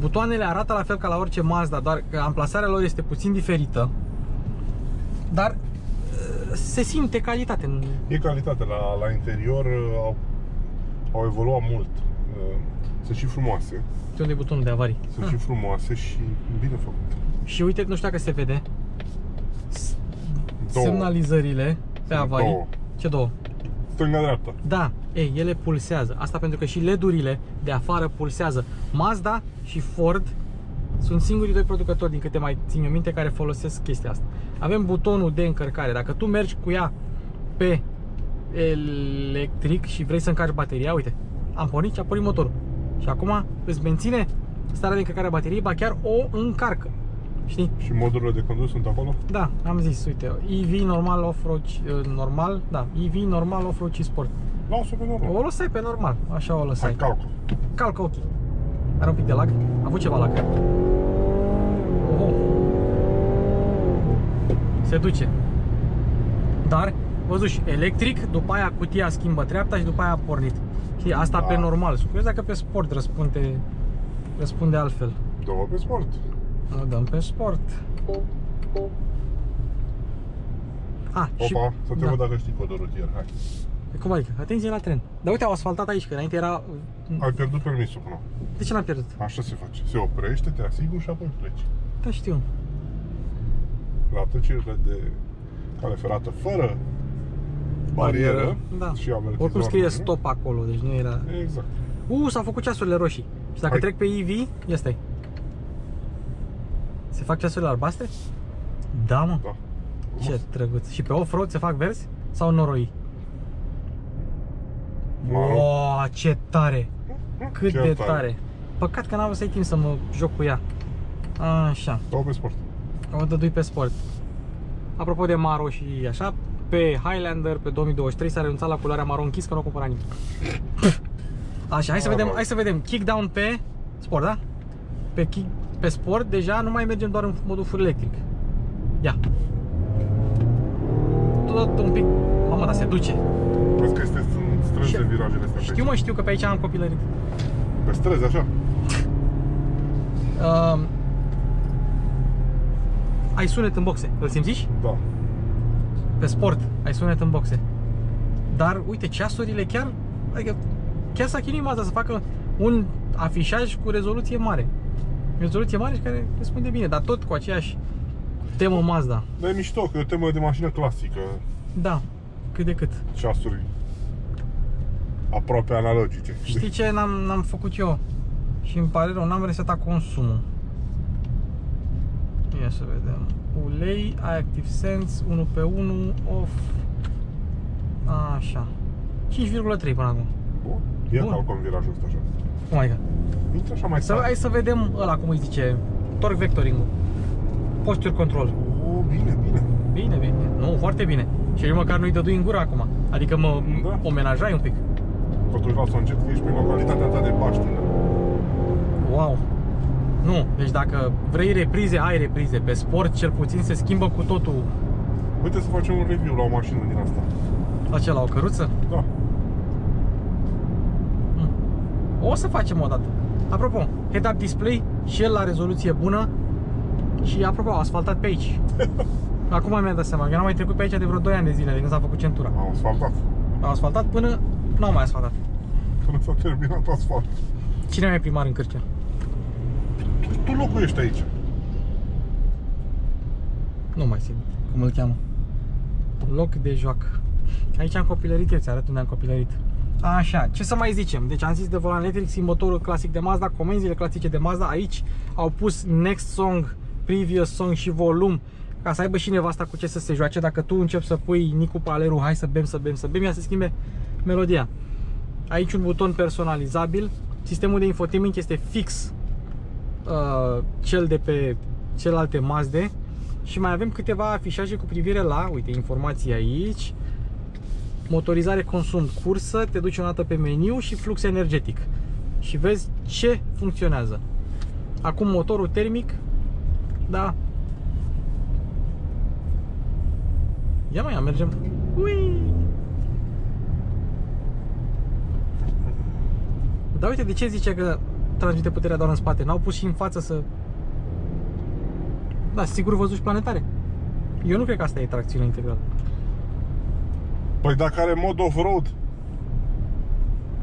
Butoanele arată la fel ca la orice Mazda, doar că amplasarea lor este puțin diferită. Dar uh, se simte calitate. în- E calitate. La, la interior uh, au, au evoluat mult. Uh, Sunt și frumoase. Uite unde e butonul de avarii. Sunt Ah. și frumoase și bine făcute. Și uite, nu știu dacă se vede. S- Două. semnalizările pe Sunt avarii. două. Ce două? Stânga-dreapta. Da, ei, ele pulsează. Asta pentru că și LED-urile de afară pulsează. Mazda și Ford sunt singurii doi producători, din câte mai țin eu minte, care folosesc chestia asta. Avem butonul de încărcare. Dacă tu mergi cu ea pe electric și vrei să încarci bateria, uite, am pornit și a pornit motorul. Și acum îți menține starea de încărcare a bateriei, ba chiar o încarcă. Știi? Și modurile de condus sunt acolo? Da, am zis, uite, EV normal, off-road, uh, normal, da, EV normal, off-road și sport. Lasă pe normal. O lăsai pe normal, așa o lăsai. Hai, calcă. Calcă ochii. Are un pic de lag? A avut ceva lag. Oh. Se duce. Dar, văzuși, electric, după aia cutia schimbă treapta și după aia a pornit. Știi, asta Da. pe normal. Sunt curios dacă pe sport răspunde, răspunde altfel. Două pe sport. O dăm pe sport. A, și... Opa, să te da. văd dacă știi codul rutier. Hai. Cum adică? Atenție la tren. Dar uite, au asfaltat aici, că înainte era... Ai pierdut permisul până. De ce l-am pierdut? Așa se face. Se oprește, te asiguri și apoi pleci. Da, știu. La trecerile de cale ferată fără barieră Da. și avertizor. Oricum scrie nu? stop acolo, deci nu era... Exact. Uh, s-au făcut ceasurile roșii. Și dacă Hai. trec pe EV, ia stai. Se fac ceasurile albastre? Da, mă. Da. Ce drăguț. Și pe off-road se fac verzi? Sau noroi? Maro. Wow, ce tare! Cât Chiar de tare. Păcat că n-am avut să ai timp să mă joc cu ea. Așa, Două pe sport. o dădui pe sport. Apropo de maro și așa, pe Highlander pe 2023 s-a renunțat la culoarea maro închis că nu o cumpăra nimeni. Așa, hai să Maro. vedem, hai să vedem. Kickdown pe sport, da? Pe kick, pe sport deja nu mai mergem doar în modul fur electric. Ia. Tot un pic. Mamă, dar se duce. Vezi că este în strâns Și- de virajele astea pe Știu, mă, știu că pe aici am copilărit. aici. Pe străzi, așa. Uh, ai sunet în boxe, îl simți? Da. Pe sport, ai sunet în boxe. Dar, uite, ceasurile chiar, adică, chiar s-a chinuit Mazda să facă un afișaj cu rezoluție mare. Rezoluție mare și care răspunde bine, dar tot cu aceeași temă Mazda. Dar e mișto, că e o temă de mașină clasică. Da, cât de cât. Ceasuri aproape analogice. Știi ce n-am, n-am făcut eu? Și îmi pare rău, n-am resetat consumul. Ia să vedem. Ulei, Active Sense, 1 pe 1, off. Așa. 5,3 până acum. Bun. Ia Bun. calcă în virajul ăsta așa. Cum adică? Intră așa mai Să, tare. hai să vedem ăla, cum îi zice, torque vectoring-ul. Posture control. O, bine, bine. Bine, bine. Nu, foarte bine. Și eu măcar nu-i dădui în gură acum. Adică mă Da. da. omenajai un pic. Totuși lasă încet că ești pe localitatea ta de Paștină. Wow. Nu, deci dacă vrei reprize, ai reprize. Pe sport, cel puțin, se schimbă cu totul. Uite să facem un review la o mașină din asta. La ce, la o căruță? Da. Mm. O să facem o dată. Apropo, head-up display și el la rezoluție bună și apropo, au asfaltat pe aici. (laughs) Acum mi-am dat seama, că n-am mai trecut pe aici de vreo 2 ani de zile de când s-a făcut centura. Am asfaltat. Au asfaltat până n-au mai asfaltat. Până s-a terminat asfalt. Cine mai e primar în Cârcea? Tu, tu locuiești aici. Nu mai simt cum îl cheamă. Loc de joacă. Aici am copilărit, eu ți arăt unde am copilărit. Așa, ce să mai zicem? Deci am zis de volan electric, motorul clasic de Mazda, comenzile clasice de Mazda. Aici au pus Next Song, Previous Song și volum ca să aibă și nevasta cu ce să se joace. Dacă tu începi să pui Nicu Paleru, hai să bem, să bem, să bem, ea să schimbe melodia. Aici un buton personalizabil. Sistemul de infotainment este fix uh, cel de pe celelalte Mazde și mai avem câteva afișaje cu privire la, uite, informații aici, motorizare, consum, cursă, te duci o dată pe meniu și flux energetic și vezi ce funcționează. Acum motorul termic, da. Ia mai, ia, mergem. Ui! Dar uite, de ce zice că transmite puterea doar în spate? N-au pus și în față să... Da, sigur văzut și planetare. Eu nu cred că asta e tracțiune integrală. Păi dacă are mod off-road,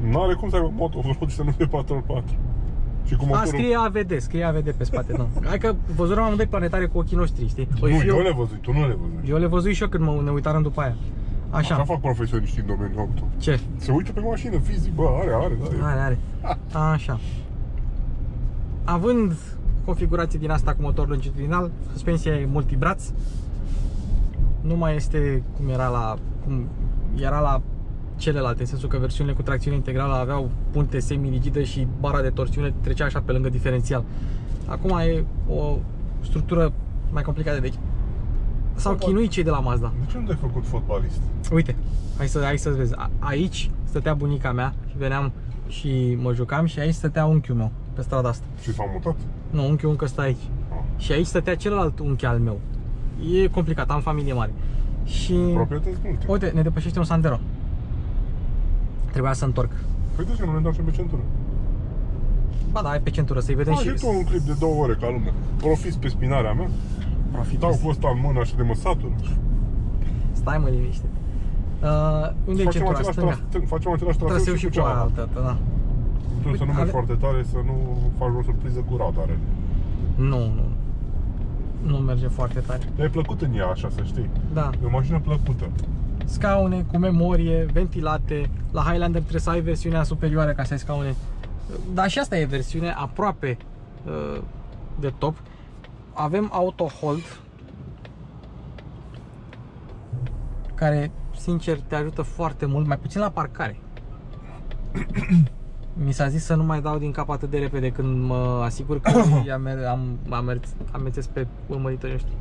nu are cum să aibă mod off-road și să nu fie 4x4. Și cu A, motorul... scrie AVD, scrie AVD pe spate, nu. (laughs) Hai că văzurăm amândoi planetare cu ochii noștri, știi? Păi nu, fiu- eu le văzut, tu nu le văzut. eu le văzui și eu când mă, ne uitam după aia. Așa. Așa fac profesioniștii în domeniul auto. Ce? Se uită pe mașină fizic, bă, are, are, are. Are, are. (laughs) Așa. Având configurație din asta cu motor longitudinal, suspensia e multibraț. Nu mai este cum era la cum era la celelalte, în sensul că versiunile cu tracțiune integrală aveau punte semi-rigidă și bara de torsiune trecea așa pe lângă diferențial. Acum e o structură mai complicată, deci s-au Fotbal. chinuit cei de la Mazda. De ce nu te-ai făcut fotbalist? Uite, hai să hai să vezi. A- Aici stătea bunica mea și veneam și mă jucam și aici stătea unchiul meu pe strada asta. Și s-a mutat? Nu, unchiul încă stă aici. Ah. Și aici stătea celălalt unchi al meu. E complicat, am familie mare. Și Proprietăți multe. uite, ne depășește un Sandero. Trebuia să întorc. Păi de ce nu ne dau și pe centură? Ba da, ai pe centură să-i vedem Faci și și tu un clip de două ore ca lumea. Profiți pe spinarea mea, profit. dau cu ăsta în mână așa de mă satur. Stai mă liniște. Uh, unde e Facem centura? același, Stânga. tras, facem același traseu, Traseu și cu cealaltă. altă, da. Tu să nu Ave- mergi foarte tare, să nu faci o surpriză cu radarele. Nu, nu. Nu merge foarte tare. Mi-ai plăcut în ea, așa, să știi. Da. E o mașină plăcută. scaune cu memorie, ventilate. La Highlander trebuie să ai versiunea superioară ca să ai scaune. Dar și asta e versiune aproape uh, de top. Avem auto hold care sincer te ajută foarte mult, mai puțin la parcare. (coughs) Mi s-a zis să nu mai dau din cap atât de repede când mă asigur că (coughs) am, am, am, amețesc pe urmăritori ăștia.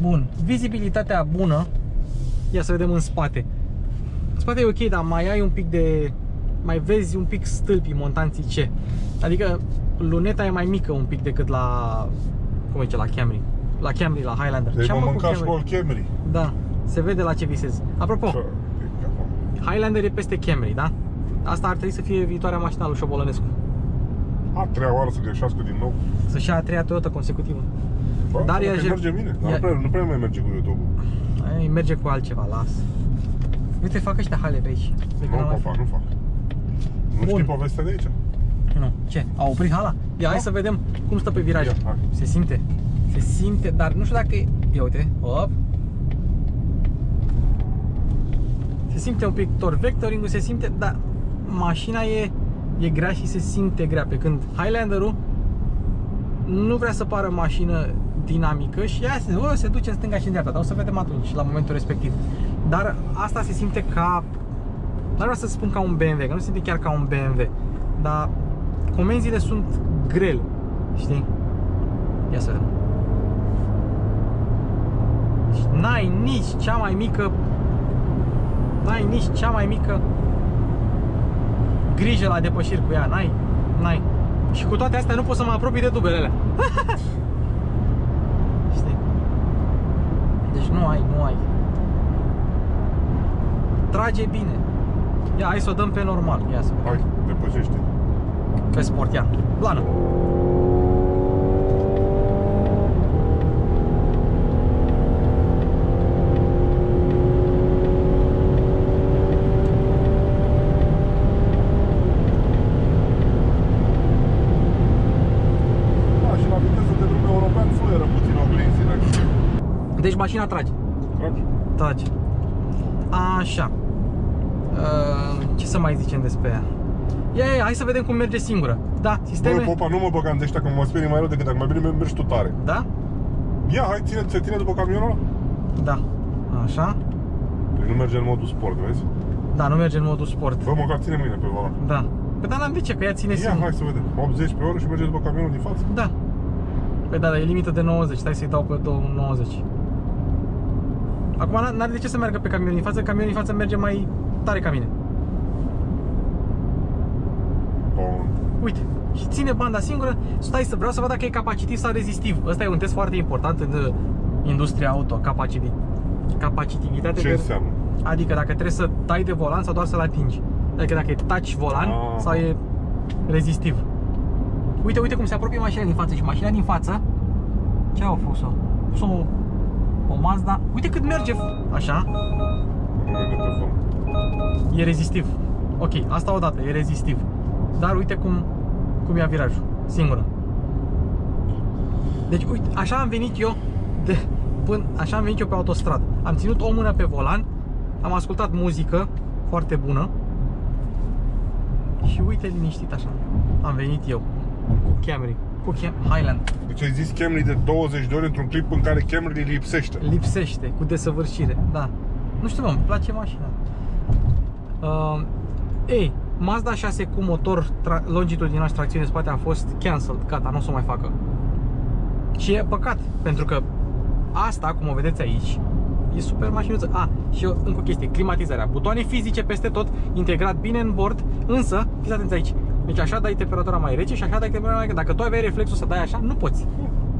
Bun, vizibilitatea bună Ia să vedem în spate. În spate e ok, dar mai ai un pic de... Mai vezi un pic stâlpii montanții ce. Adică luneta e mai mică un pic decât la... Cum zice, la Camry. La Camry, la Highlander. Deci Ce-am mă mă cu mânca Camry? școl Camry. Da, se vede la ce visezi. Apropo, Ce- Highlander e peste Camry, da? Asta ar trebui să fie viitoarea mașină a lui Șobolănescu. A treia oară să greșească din nou. Să-și ia a treia Toyota consecutivă. Bă, Dar dacă ea je- merge bine. Dar ea- nu prea, nu prea mai merge cu YouTube-ul. Ai, merge cu altceva, las. Uite, fac ăștia hale pe aici. Cred că Nu, n-am mai papa, nu fac. Nu Bun. știi povestea de aici? Nu. Ce? A oprit hala? Ia, hai Da. să vedem cum stă pe viraj. Ia, hai. Se simte. Se simte, dar nu știu dacă e... Ia uite. Op. Se simte un pic tor vectoring se simte, dar mașina e, e grea și se simte grea. Pe când Highlander-ul nu vrea să pară mașină dinamică și ea se, o, se duce în stânga și în dreapta, dar o să vedem atunci, la momentul respectiv. Dar asta se simte ca... Nu vreau să spun ca un BMW, că nu se simte chiar ca un BMW, dar comenzile sunt grele, știi? Ia să vedem. Deci n-ai nici cea mai mică N-ai nici cea mai mică Grijă la depășiri cu ea, n-ai N-ai. Și cu toate astea nu pot să mă apropii de dubele alea (laughs) Știi? Deci nu ai, nu ai. Trage bine. Ia, hai să o dăm pe normal. Ia să Hai, depășește. Pe sport, ia Plană Da, și la viteză de drum european fluieră puțin oglinzile. Deci mașina trage Tragi? Trage. Așa. Uh, ce să mai zicem despre ea? Ia, ia, hai să vedem cum merge singură. Da, Bă, sisteme. popa, nu mă băga în de ăștia, că mă sperie mai rău decât dacă mai bine mergi tu tare. Da? Ia, hai, ține, se ține după camionul ăla? Da. Așa. Deci nu merge în modul sport, vezi? Da, nu merge în modul sport. Bă, măcar ține mâine pe volan. Da. Păi da, n-am de ce, că ea ține Ia, singur. hai să vedem. 80 pe oră și merge după camionul din față. Da. Păi da, dar e limită de 90. Stai să-i dau pe 90. Acum n- n-are de ce să meargă pe camionul din față, camionul din față merge mai tare ca mine. Bun. Uite, și ține banda singură, stai să vreau să văd dacă e capacitiv sau rezistiv. Ăsta e un test foarte important în uh, industria auto, capacitiv. Capacitivitate Ce de... înseamnă? Adică dacă trebuie să tai de volan sau doar să-l atingi. Adică dacă e touch volan Ah. sau e rezistiv. Uite, uite cum se apropie mașina din față și mașina din față ce au fost-o? Pus o, o Mazda. Uite cât merge. Așa. Nu merge pe fond. E rezistiv. Ok, asta odată, e rezistiv. Dar uite cum cum ia virajul, singură. Deci, uite, așa am venit eu de, până, așa am venit eu pe autostradă. Am ținut o mână pe volan, am ascultat muzică foarte bună și uite liniștit așa. Am venit eu cu Camry, cu Cam Highland. Deci ai zis Camry de 20 de ori într-un clip în care Camry lipsește. Lipsește, cu desăvârșire, da. Nu știu, mă, îmi place mașina. Uh, ei, Mazda 6 cu motor tra- longitudinal și tracțiune în spate a fost cancelled, gata, nu o să o mai facă. Și e păcat, pentru că asta, cum o vedeți aici, e super mașinuță. A, și eu, încă o chestie, climatizarea. Butoane fizice peste tot, integrat bine în bord, însă, fiți atenți aici. Deci așa dai temperatura mai rece și așa dai temperatura mai rece. Dacă tu aveai reflexul să dai așa, nu poți.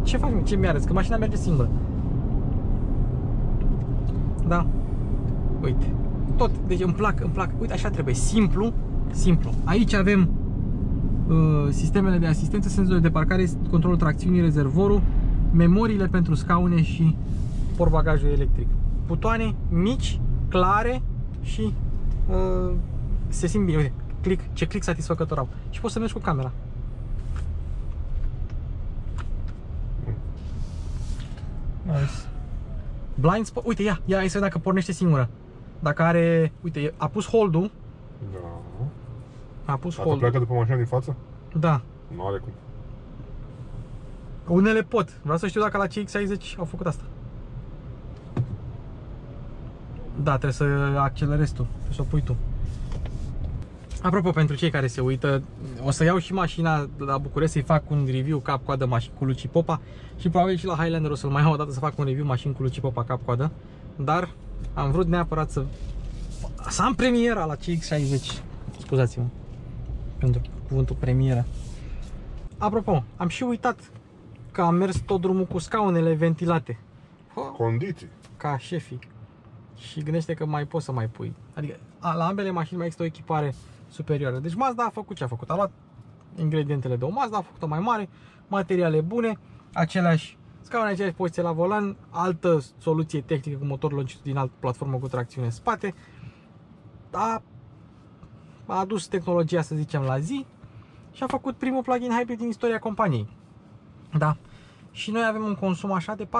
Ce faci, mă? ce mi arăți? Că mașina merge singură. Da. Uite. Tot, deci îmi plac, îmi plac. Uite, așa trebuie, simplu, simplu. Aici avem uh, sistemele de asistență, senzorii de parcare, controlul tracțiunii, rezervorul, memoriile pentru scaune și portbagajul electric. Butoane mici, clare și uh, se simt bine. Uite, click, ce click satisfăcător au. Și poți să mergi cu camera. Nice. Blind spot. Uite, ia, ia, hai să vedem dacă pornește singură. Dacă are, uite, a pus hold-ul, Da. A pus Dacă hold pleacă după mașina din față? Da. Nu are cum. Unele pot. Vreau să știu dacă la CX-60 au făcut asta. Da, trebuie să accelerezi tu, trebuie să o pui tu. Apropo, pentru cei care se uită, o să iau și mașina la București să-i fac un review cap-coadă mașini cu Luci Popa și probabil și la Highlander o să-l mai iau o dată să fac un review mașini cu Luci Popa cap-coadă, dar am vrut neapărat să să am premiera la CX-60. Scuzați-mă pentru cuvântul premieră. Apropo, am și uitat că am mers tot drumul cu scaunele ventilate. Condiții. Ca șefii. Și gândește că mai poți să mai pui. Adică a, la ambele mașini mai există o echipare superioară. Deci Mazda a făcut ce a făcut. A luat ingredientele de o Mazda, a făcut-o mai mare, materiale bune, aceleași scaune, aceeași poziție la volan, altă soluție tehnică cu motor longitudinal, platformă cu tracțiune în spate. A, a adus tehnologia, să zicem, la zi și a făcut primul plug-in hybrid din istoria companiei. Da. Și noi avem un consum așa de 4,8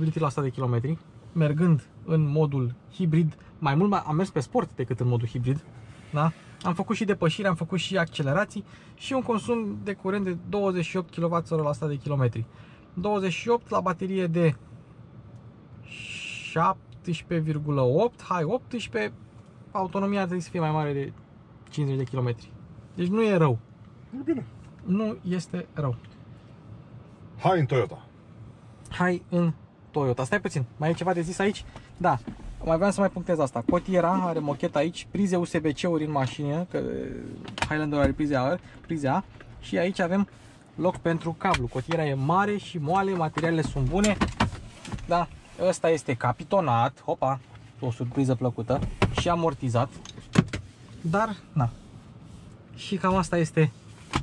litri la 100 de kilometri, mergând în modul hibrid, mai mult mai, am mers pe sport decât în modul hibrid, da? Am făcut și depășiri, am făcut și accelerații și un consum de curent de 28 kWh la 100 de kilometri. 28 la baterie de 17,8, hai 18, autonomia trebuie să fie mai mare de 50 de km. Deci nu e rău. E bine. Nu este rău. Hai în Toyota. Hai în Toyota. Stai puțin, mai e ceva de zis aici? Da, mai vreau să mai punctez asta. Cotiera are mochet aici, prize USB-C-uri în mașină, că Highlander are prize A, prize A și aici avem loc pentru cablu. Cotiera e mare și moale, materialele sunt bune. Da, ăsta este capitonat, hopa, o surpriză plăcută și amortizat. Dar, na. Și cam asta este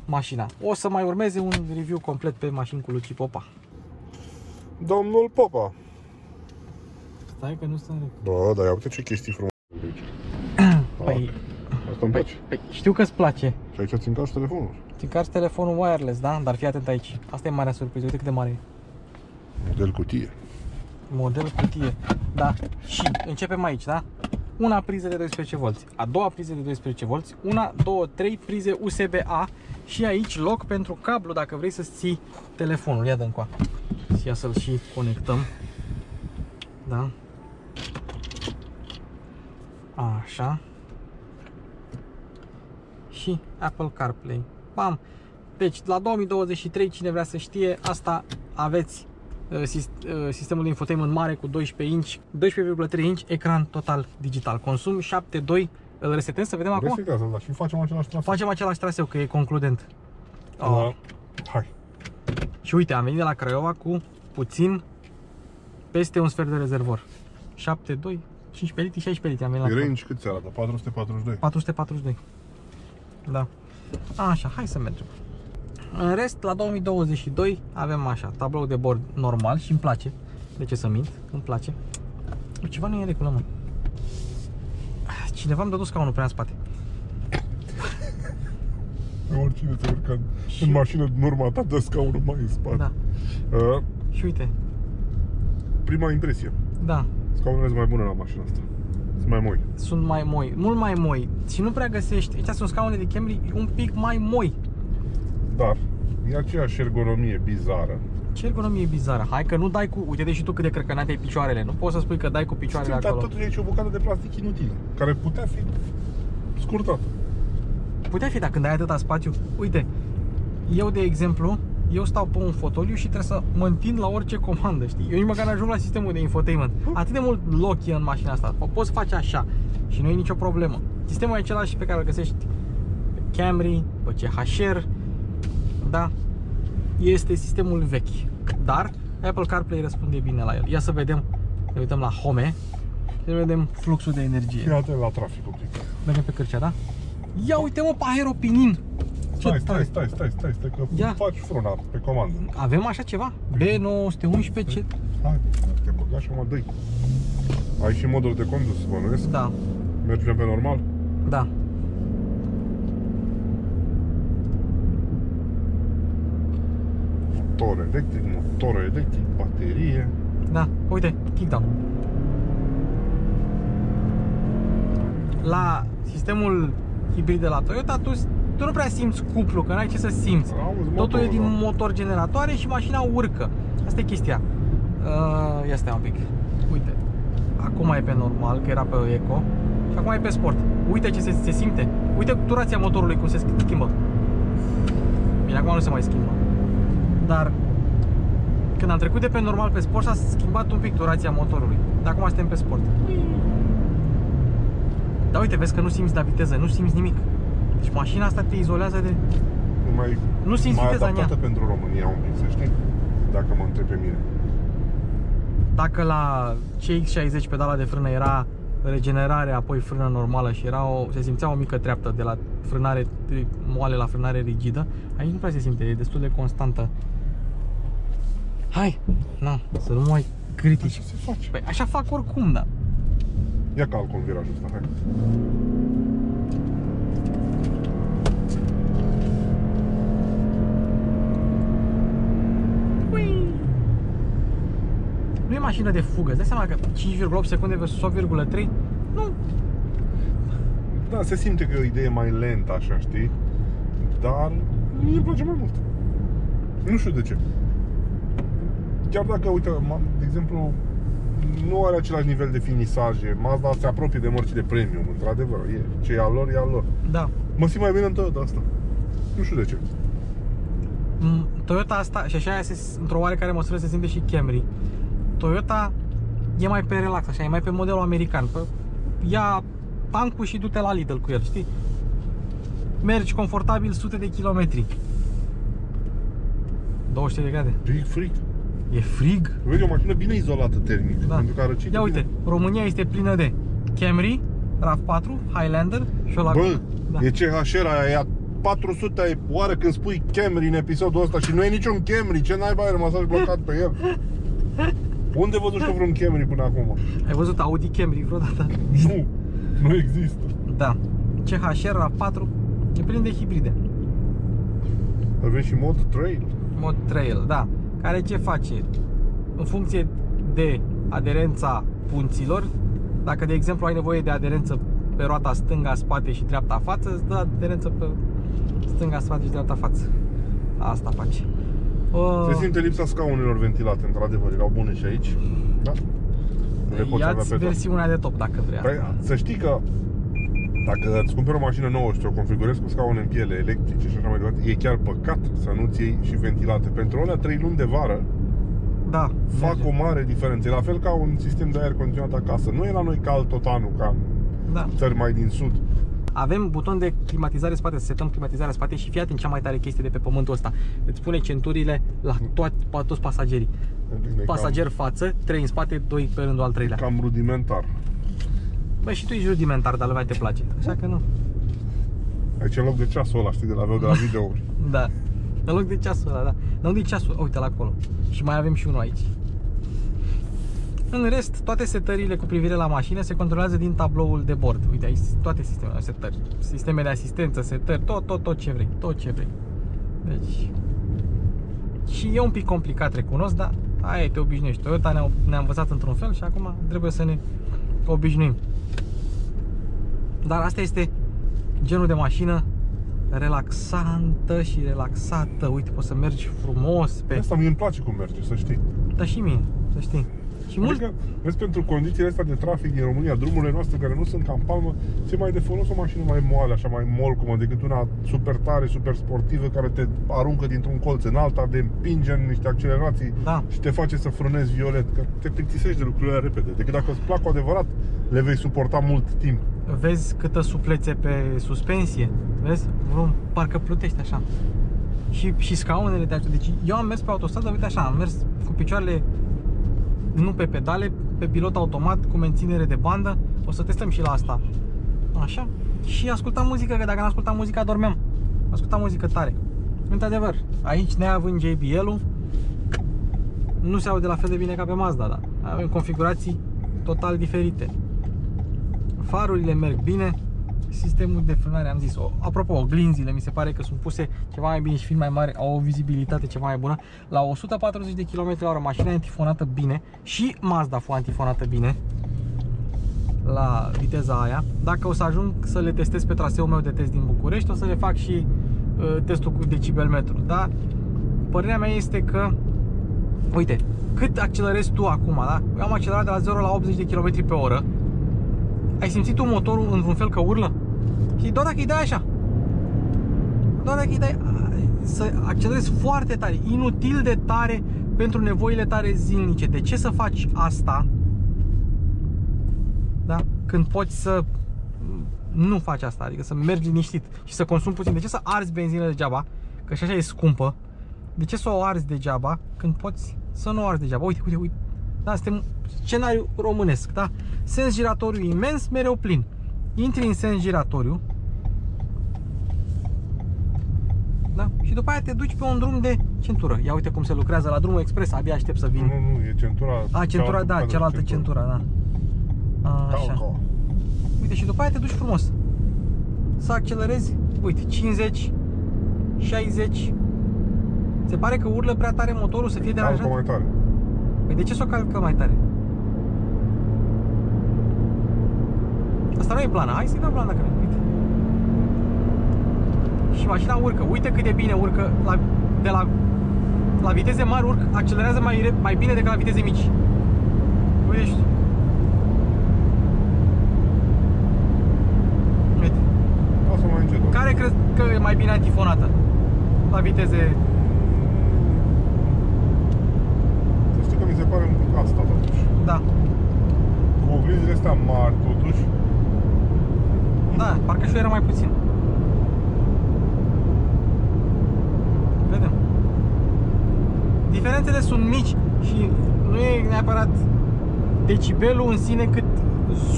mașina. O să mai urmeze un review complet pe mașini cu Luci Popa. Domnul Popa. Stai că nu sunt Da, dar ia uite ce chestii frumoase. (clears throat) Păi, Asta îmi place. păi, știu că îți place. Și aici ți încarci telefonul. Ți încarci telefonul wireless, da? Dar fii atent aici. Asta e marea surpriză. Uite cât de mare e. Model cutie. Model cutie. Da. Și începem aici, da? Una priză de 12 V, a doua priză de 12 V, una, două, trei prize USB-A și aici loc pentru cablu dacă vrei să-ți ții telefonul. Ia dă încoa. Ia să-l și conectăm. Da? Așa. Și Apple CarPlay. Bam! Deci, la 2023, cine vrea să știe, asta aveți uh, sis- uh, sistemul de infotainment mare cu 12 inch, 12,3 inch, ecran total digital. Consum 7.2, îl resetăm să vedem acum? Resetează, da, și facem același traseu. Facem același traseu, că e concludent. Da. Oh. Hai. Și uite, am venit de la Craiova cu puțin peste un sfert de rezervor. 7.2, 15 litri, 16 litri am venit la Range cât ți arată? 442. 442. Da. Așa, hai să mergem. În rest, la 2022 avem așa, tablou de bord normal și îmi place. De ce să mint? Îmi place. Ceva nu e în regulă, mă. Cineva îmi dădu scaunul prea în spate. Oricine se urcă în, în mașină din urma ta, dă scaunul mai în spate. Da. Uh, Și uite, prima impresie. da, Scaunele sunt mai bune la mașina asta. Sunt mai moi. sunt mai moi, mult mai moi. Și nu prea găsești, ăștia sunt scaune de Camry un pic mai moi. Dar e aceeași ergonomie bizară. Ce ergonomie bizară. Hai că nu dai cu... Uite, deși tu cât de crăcănate ai picioarele. Nu poți să spui că dai cu picioarele Dar acolo. totuși aici e o bucată de plastic inutilă, care putea fi scurtată. Putea fi, dar când ai atâta spațiu. Uite, eu de exemplu, eu stau pe un fotoliu și trebuie să mă întind la orice comandă, știi? Eu nici măcar n-ajung la sistemul de infotainment. Atât de mult loc e în mașina asta. O poți face așa și nu e nicio problemă. Sistemul e același pe care îl găsești pe Camry, pe CHR, da? Este sistemul vechi. Dar Apple CarPlay răspunde bine la el. Ia să vedem, ne uităm la Home și să vedem fluxul de energie. Fii atent la trafic un pic. Mergem pe cârcea, da? Ia uite mă, Aeropinin! Ce Stai, tare. stai, stai, stai, stai, stai, că Ia. faci frâna pe comandă. Avem așa ceva? B911 ce? Hai, te băga și mă dă Ai și modul de condus, bănuiesc? Da, Mergem pe normal? da. Motor electric, motor electric, baterie. Da, uite, kickdown. La sistemul hibrid de la Toyota, tu, tu nu prea simți cuplu, că n-ai ce să simți. Auzi Totul e motorul, din da. motor generatoare și mașina urcă. Asta e chestia. Uh, ia stai un pic. Uite. Acum e pe normal, că era pe eco. Și acum e pe sport. Uite ce se, se simte. Uite turația motorului cum se schimbă. Bine, acum nu se mai schimbă. Dar când am trecut de pe normal pe sport s-a schimbat un pic turația motorului. Dar acum suntem pe sport. Dar uite, vezi că nu simți la viteză, nu simți nimic. Deci mașina asta te izolează de... E mai, Nu simți mai viteza în ea. adaptată pentru România un pic, să știi? Dacă mă întreb pe mine. Dacă la CX60 pedala de frână era regenerare, apoi frână normală și era o, se simțea o mică treaptă de la frânare moale la frânare rigidă, aici nu prea se simte, e destul de constantă. Hai, na, să nu mai critici. Ce se face? Păi așa fac oricum, da. Ia calcă un virajul ăsta, hai. Ui. Nu e mașină de fugă, îți dai seama că 5,8 secunde versus 8,3 nu, Da, se simte că e o idee mai lentă, așa, știi? Dar mie îmi place mai mult. Nu știu de ce. Chiar dacă, uite, ma- de exemplu, nu are același nivel de finisaje, Mazda se apropie de mărci de premium, într-adevăr, e, ce e al lor, e al lor. da. Mă simt mai bine în Toyota asta. Nu știu de ce. Mm, Toyota asta, și așa se, într-o oarecare măsură se simte și Camry. Toyota e mai pe relax, așa, e mai pe modelul american. Pă, ia tancul și du-te la Lidl cu el, știi? Mergi confortabil sute de kilometri. 200 de grade. Big freak. E frig. Vezi, e o mașină bine izolată termic, Da. pentru că a răcit Ia bine. uite, România este plină de Camry, RAV4, Highlander și o la Bă, da. e CHR aia, e a 400 ai oară când spui Camry în episodul ăsta și nu e niciun Camry, ce naiba ai rămas așa blocat pe el? Unde văzut tu vreun Camry până acum? Ai văzut Audi Camry vreodată? Nu, nu există. Da. CHR RAV4 e plin de hibride. Avem și mod trail. mod trail, da. Care ce face? În funcție de aderența punților, dacă de exemplu ai nevoie de aderență pe roata stânga, spate și dreapta față, îți dă aderență pe stânga, spate și dreapta față. Asta face. Uh, Se simte lipsa scaunelor ventilate, într-adevăr, erau bune și aici. Da? Nu le poți avea Ia-ți pe toate. versiunea de top dacă vrea. Păi, să știi că dacă îți cumperi o mașină nouă și o configurezi cu scaune în piele, electrice și așa mai departe, e chiar păcat să nu-ți iei și ventilate. Pentru alea 3 luni de vară Da. fac merge. o mare diferență. E la fel ca un sistem de aer condiționat acasă. Nu e la noi cald tot anul, ca în Da. țări mai din sud. Avem buton de climatizare spate, să setăm climatizarea spate și fii atent cea mai tare chestie de pe pământul ăsta. Îți pune centurile la toat, toți pasagerii. E Pasager față, 3 în spate, 2 pe rândul al treilea. Cam, cam rudimentar. Băi, și tu ești rudimentar, dar lumea te place. Așa că nu. Aici în loc de ceasul ăla, știi, de la aveau de la videouri. (laughs) Da. În loc de ceasul ăla, da. Nu de ceasul, uite la acolo. Și mai avem și unul aici. În rest, toate setările cu privire la mașină se controlează din tabloul de bord. Uite aici toate sistemele, setări, sisteme de asistență, setări, tot, tot, tot ce vrei, tot ce vrei. Deci, și e un pic complicat, recunosc, dar aia te obișnuiești. Toyota ne-a, ne învățat într-un fel și acum trebuie să ne obișnuim. Dar asta este genul de mașină relaxantă și relaxată. Uite, poți să mergi frumos pe... Asta mie îmi place cum merge, să știi. Da și mie, să știi. Și mult... Adică, vezi, pentru condițiile astea de trafic din România, drumurile noastre care nu sunt ca în palmă, ți mai de folos o mașină mai moale, așa mai molcumă, decât una super tare, super sportivă, care te aruncă dintr-un colț în alta, de împinge în niște accelerații Da. și te face să frânezi violet, că te plictisești de lucrurile alea repede. Decât dacă îți plac cu adevărat, le vei suporta mult timp. Vezi câtă suplețe pe suspensie? Vezi? Vom, parcă plutește așa. Și, și scaunele te ajută. Deci eu am mers pe autostradă, uite așa, am mers cu picioarele nu pe pedale, pe pilot automat cu menținere de bandă. O să testăm și la asta. Așa. Și ascultam muzică, că dacă n ascultam muzica dormeam. Ascultam muzică tare. Într-adevăr, aici neavând JBL-ul, nu se aude la fel de bine ca pe Mazda, da. Avem configurații total diferite. Farurile merg bine, sistemul de frânare am zis. O, apropo, oglinzile mi se pare că sunt puse ceva mai bine și fiind mai mari, au o vizibilitate ceva mai bună. La 140 de km la oră mașina e antifonată bine și Mazda fu antifonată bine la viteza aia. Dacă o să ajung să le testez pe traseul meu de test din București, o să le fac și uh, testul cu decibelmetru. Da? Părerea mea este că Uite, cât accelerezi tu acum, da? Eu am accelerat de la 0 la 80 de km pe oră. Ai simțit tu motorul într-un fel că urlă? Și doar dacă îi dai așa. Doar dacă îi dai a, să accelerezi foarte tare, inutil de tare pentru nevoile tare zilnice. De ce să faci asta? Da? Când poți să nu faci asta, adică să mergi liniștit și să consumi puțin. De ce să arzi benzină degeaba? Că și așa e scumpă. De ce să o arzi degeaba când poți să nu o arzi degeaba? Uite, uite, uite. Da, suntem scenariu românesc, da? Sens giratoriu imens, mereu plin. Intri în sens giratoriu. Da? Și după aia te duci pe un drum de centură. Ia uite cum se lucrează la drumul expres, abia aștept să Nu, vin. nu, nu, e centura. A, centura, da, cadră, cealaltă centura, da. A, Așa. Calco. Uite, și după aia te duci frumos. Să accelerezi, uite, 50, 60. Se pare că urlă prea tare motorul să fie Calco deranjat? mai tare. Păi de ce să o calcă mai tare? Asta nu e plana, hai să-i dăm plana dacă vrei, uite. Și mașina urcă, uite cât de bine urcă la, de la, la viteze mari urc, accelerează mai, re- mai bine decât la viteze mici. Uite și tu. Uite. Lasă mai încet. Care crezi că e mai bine antifonată? La viteze... Să știi că mi se pare un pic asta totuși. Da. Cu oglinzile astea mari totuși. Da, parcă și era mai puțin. Vedem. Diferențele sunt mici și nu e neapărat decibelul în sine cât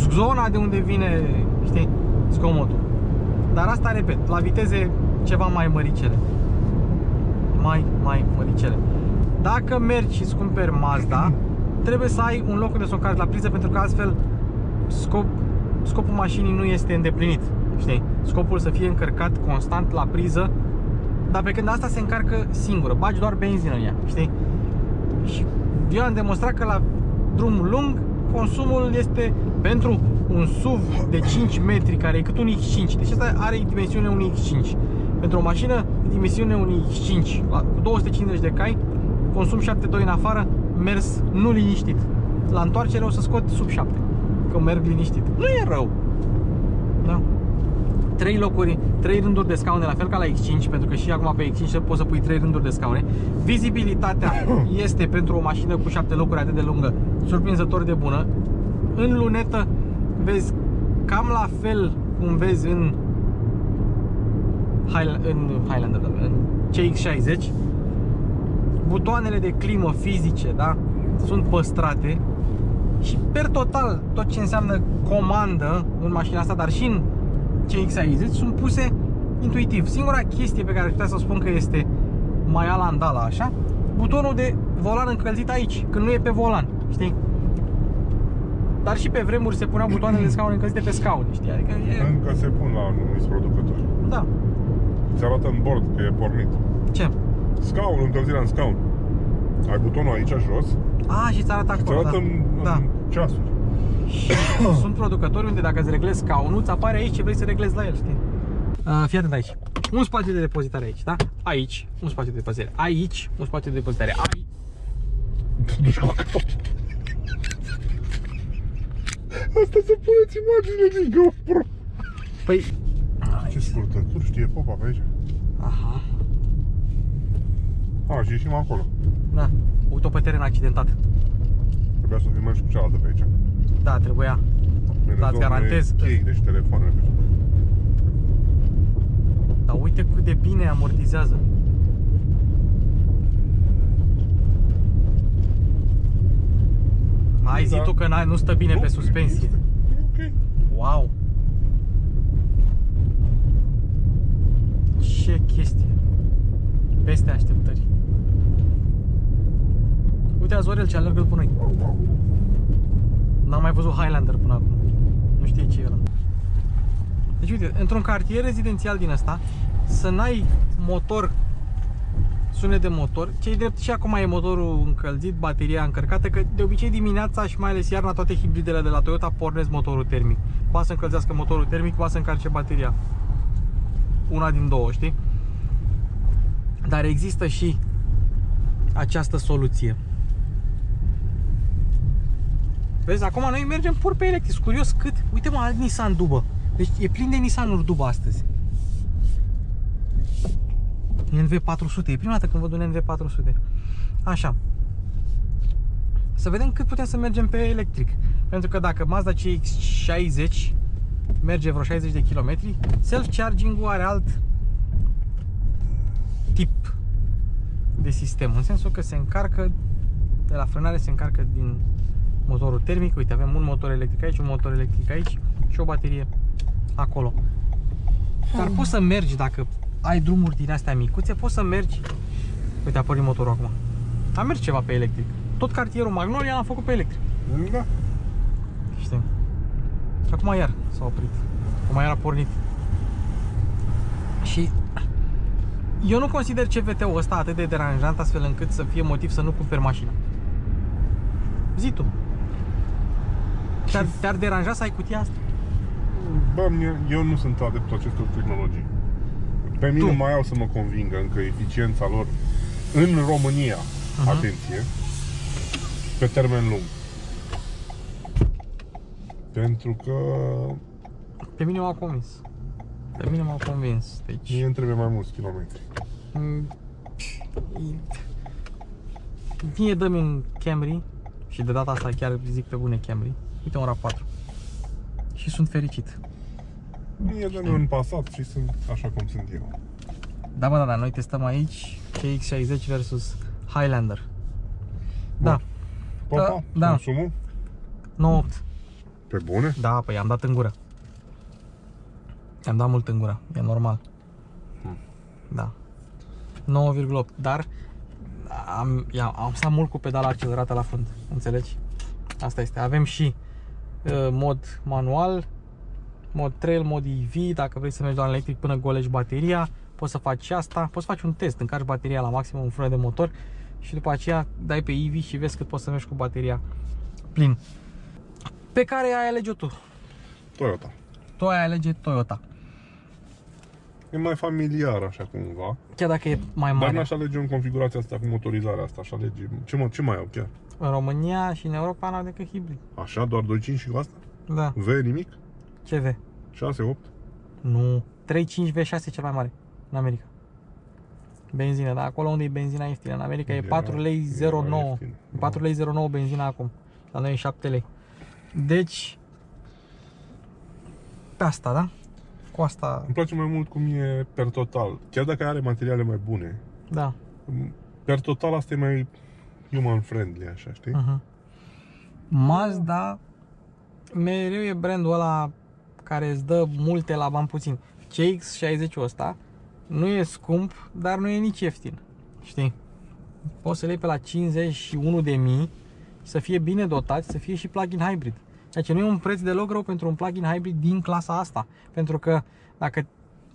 zona de unde vine, știi, zgomotul. Dar asta, repet, la viteze ceva mai măricele. Mai, mai măricele. Dacă mergi și îți cumperi Mazda, trebuie să ai un loc unde să o încarci la priză pentru că altfel scop, scopul mașinii nu este îndeplinit. Știi? Scopul să fie încărcat constant la priză, dar pe când asta se încarcă singură, bagi doar benzină în ea, știi? Și eu am demonstrat că la drum lung consumul este pentru un SUV de 5 metri care e cât un X5. Deci asta are dimensiunea unui X5. Pentru o mașină de dimensiune unui X5 la- cu 250 de cai, consum 7.2 în afară, mers nu liniștit. La întoarcere o să scot sub 7, că merg liniștit. Nu e rău. Da? Trei locuri, trei rânduri de scaune, la fel ca la X5, pentru că și acum pe X5 poți să pui trei rânduri de scaune. Vizibilitatea (clears throat) este pentru o mașină cu șapte locuri atât de lungă, surprinzător de bună. În lunetă vezi cam la fel cum vezi în Highland, în Highlander, da, în CX-60 butoanele de climă fizice, da, sunt păstrate și per total tot ce înseamnă comandă în mașina asta, dar și în CX-60 sunt puse intuitiv. Singura chestie pe care aș putea să spun că este mai alandala așa, butonul de volan încălzit aici, când nu e pe volan, știi? dar și pe vremuri se puneau butoanele de scaun încălzite pe scaun, știi? Adică e... Încă se pun la anumiți producători. Da. Ți arată în bord că e pornit. Ce? Scaun, încălzirea în scaun. Ai butonul aici jos, A, și ți arată ți acolo, arată da. în, da. în ceasuri. Și (coughs) sunt producători unde dacă îți reglezi scaunul, îți apare aici ce vrei să reglezi la el, știi? Uh, fii atent aici. Un spațiu de depozitare aici, da? Aici, un spațiu de depozitare. Aici, un spațiu de depozitare. Aici. Duci cu capul. Asta să puneți imagine din GoPro. Păi... Ce scurtături știe popa pe aici. Aha. A, și ieșim acolo. Da. Uite-o pe teren accidentat. Trebuia să filmăm și cu cealaltă pe aici. Da, trebuia. Ne Da, îți rezolve garantez că- Cheile și telefoanele. Dar uite cât de bine amortizează. Hai zi Da. tu că n-ai, nu stă bine Nu, pe suspensie. E ok. Wow! Ce chestie! Peste așteptări. Uite Azorel ce alergă după noi. N-am mai văzut Highlander până acum. Nu știe ce e ăla. Deci uite, într-un cartier rezidențial din ăsta, să n-ai motor, sunet de motor, ce drept și acum e motorul încălzit, bateria încărcată, că de obicei dimineața și mai ales iarna toate hibridele de la Toyota pornesc motorul termic. Poate să încălzească motorul termic, poate să încarce bateria. Una din două, știi? Dar există și această soluție. Vezi, acum noi mergem pur pe electric. Sunt Curios cât. Uite mă, alt Nissan Dubă. Deci e plin de Nissan-uri Dubă astăzi. NV400. E prima dată când văd un NV400. Așa. Să vedem cât putem să mergem pe electric. Pentru că dacă Mazda CX-60 merge vreo 60 de km, self-charging-ul are alt tip de sistem. În sensul că se încarcă de la frânare se încarcă din motorul termic. Uite, avem un motor electric aici, un motor electric aici și o baterie acolo. Dar poți să mergi dacă ai drumuri din astea micuțe, poți să mergi. Uite, a pornit motorul acum. A mers ceva pe electric. Tot cartierul Magnolia l-am făcut pe electric. Da. Știi? Și acum iar s-a oprit. Acum iar a pornit. Și eu nu consider CVT-ul ăsta atât de deranjant astfel încât să fie motiv să nu cumperi mașina. Zi tu. Te-ar, te-ar deranja să ai cutia asta? Bă, mie- eu nu sunt adeptul acestor tehnologii. Pe mine Tu. mai au să mă convingă încă eficiența lor în România, Aha. atenție, pe termen lung. Pentru că Pe mine m-au convins. Pe mine m-au convins. Deci... mie îmi trebuie mai mulți kilometri. Mm, Mie dă-mi un Camry și de data asta chiar zic pe bune Camry. Uite un RAV4. Și sunt fericit. Mie dă un pasat și sunt așa cum sunt eu. Da, bă, da, da, noi testăm aici CX-60 versus Highlander. Da, Popa, da. consumul? 9.8. Pe bune? Da, păi am dat în gură. I-am dat mult în gură, e normal. Hmm. Da. 9,8, dar am, ia, am stat mult cu pedala accelerată la fund, înțelegi? Asta este. Avem și uh, mod manual, mod trail, mod EV, dacă vrei să mergi doar în electric până golești bateria, poți să faci și asta, poți să faci un test, încarci bateria la maximum în frână de motor și după aceea dai pe EV și vezi cât poți să mergi cu bateria plin. Pe care ai alege tu. Toyota. Tu ai alege Toyota. E mai familiar așa cumva. Chiar dacă e mai Dar mare. n-aș alege în configurația asta cu motorizarea asta, aș alege... Ce, mă, ce mai au chiar? În România și în Europa n-au decât hibrid. Așa, doar 2.5 și cu asta? Da. V nimic? Ce V? 6, 8? Nu. 3.5 V6 cel mai mare în America. Benzină, dar acolo unde e benzina ieftină. În America e Era- 4 lei era 09. ieftin. 4 lei 09 benzina acum. La noi e 7 lei. Deci pe asta, da? Cu asta, Îmi place mai mult cum e per total. Chiar dacă are materiale mai bune, da. per total asta e mai human friendly, așa, știi? Uh-huh. Mazda mereu e brandul ăla care îți dă multe la bani puțin. CX-60-ul ăsta nu e scump, dar nu e nici ieftin. Știi? Poți să le iei pe la 51 de mii să fie bine dotat, să fie și plug-in hybrid. Deci nu e un preț deloc rău pentru un plug-in hybrid din clasa asta. Pentru că dacă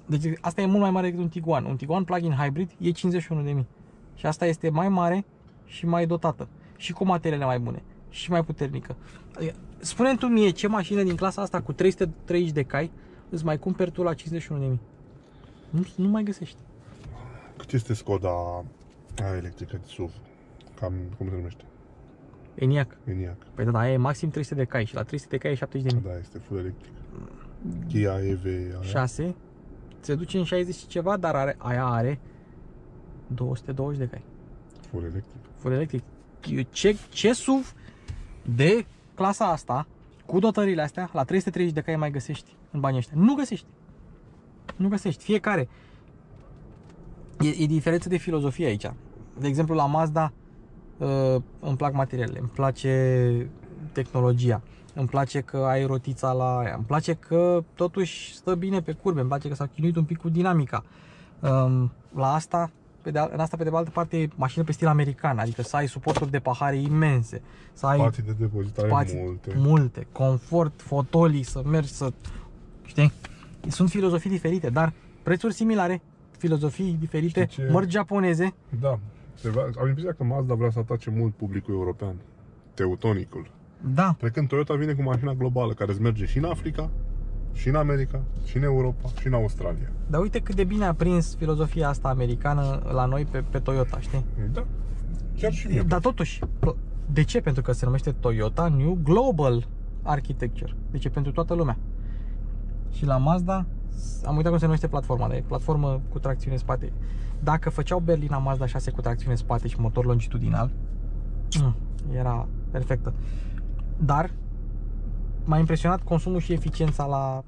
deci asta e mult mai mare decât un Tiguan. Un Tiguan plug-in hybrid e 51.000. Și asta este mai mare și mai dotată. Și cu materiale mai bune. Și mai puternică. Adică, Spune-mi tu mie ce mașină din clasa asta cu 330 de cai îți mai cumperi tu la 51.000. Nu, nu mai găsești. Cât este Skoda aia electrică de SUV? Cam, cum se numește? ENIAC. ENIAC. Păi da, da, aia e maxim 300 de cai și la 300 de cai e 70.000. Da, este full electric. Kia EV aia. 6 se duce în 60 și ceva, dar are, aia are 220 de cai. Full electric. Full electric. Ce, ce SUV de clasa asta, cu dotările astea, la 330 de cai mai găsești în banii ăștia? Nu găsești. Nu găsești. Fiecare. E, e diferență de filozofie aici. De exemplu, la Mazda uh, îmi plac materialele, îmi place tehnologia, îmi place că ai rotița la aia, îmi place că totuși stă bine pe curbe, îmi place că s-a chinuit un pic cu dinamica. Um, la asta, pe de, în asta pe de altă parte e mașină pe stil american, adică să ai suporturi de pahare imense, să ai Spații de depozitare spații multe. multe, confort, fotolii, să mergi să... Știi? Sunt filozofii diferite, dar prețuri similare, filozofii diferite, Știi ce? mărci japoneze. Da. Se vrea, am impresia că Mazda vrea să atace mult publicul european. Teutonicul. Da, Pe când Toyota vine cu mașina globală care îți merge și în Africa, și în America, și în Europa, și în Australia. dar uite cât de bine a prins filozofia asta americană la noi pe, pe Toyota, știi? Da. Chiar și mie. Dar totuși, de ce? Pentru că se numește Toyota New Global Architecture. Deci e pentru toată lumea. Și la Mazda, am uitat cum se numește platforma, dar e platformă cu tracțiune în spate. Dacă făceau berlina Mazda 6 cu tracțiune în spate și motor longitudinal, mm, era perfectă. Dar m-a impresionat consumul și eficiența la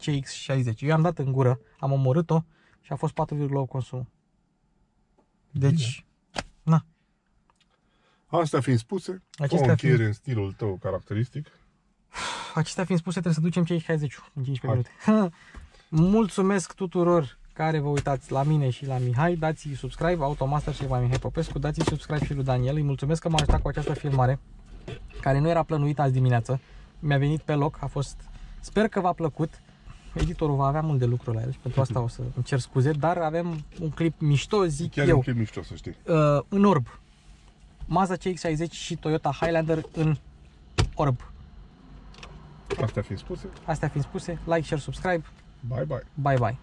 CX-60. Eu am dat în gură, am omorât-o și a fost 4,8 consumul. Deci, na, Astea fiind spuse, Acestea o încheiere fiind- în stilul tău caracteristic. Acestea fiind spuse, trebuie să ducem cei 60 în 15 Hai. minute. (laughs) Mulțumesc tuturor care vă uitați la mine și la Mihai. Dați subscribe, Automaster și la Mihai Popescu. Dați subscribe și lui Daniel. Îi mulțumesc că m-a ajutat cu această filmare, care nu era plănuită azi dimineață. Mi-a venit pe loc, a fost... Sper că v-a plăcut. Editorul va avea mult de lucru la el și pentru asta o să îmi cer scuze, dar avem un clip mișto, zic Chiar e eu, un clip mișto, să știi. uh, în orb. Mazda CX-60 și Toyota Highlander în orb. Astea fiind spuse, Astea fiind spuse, like, share, subscribe. bye bye. Bye bye.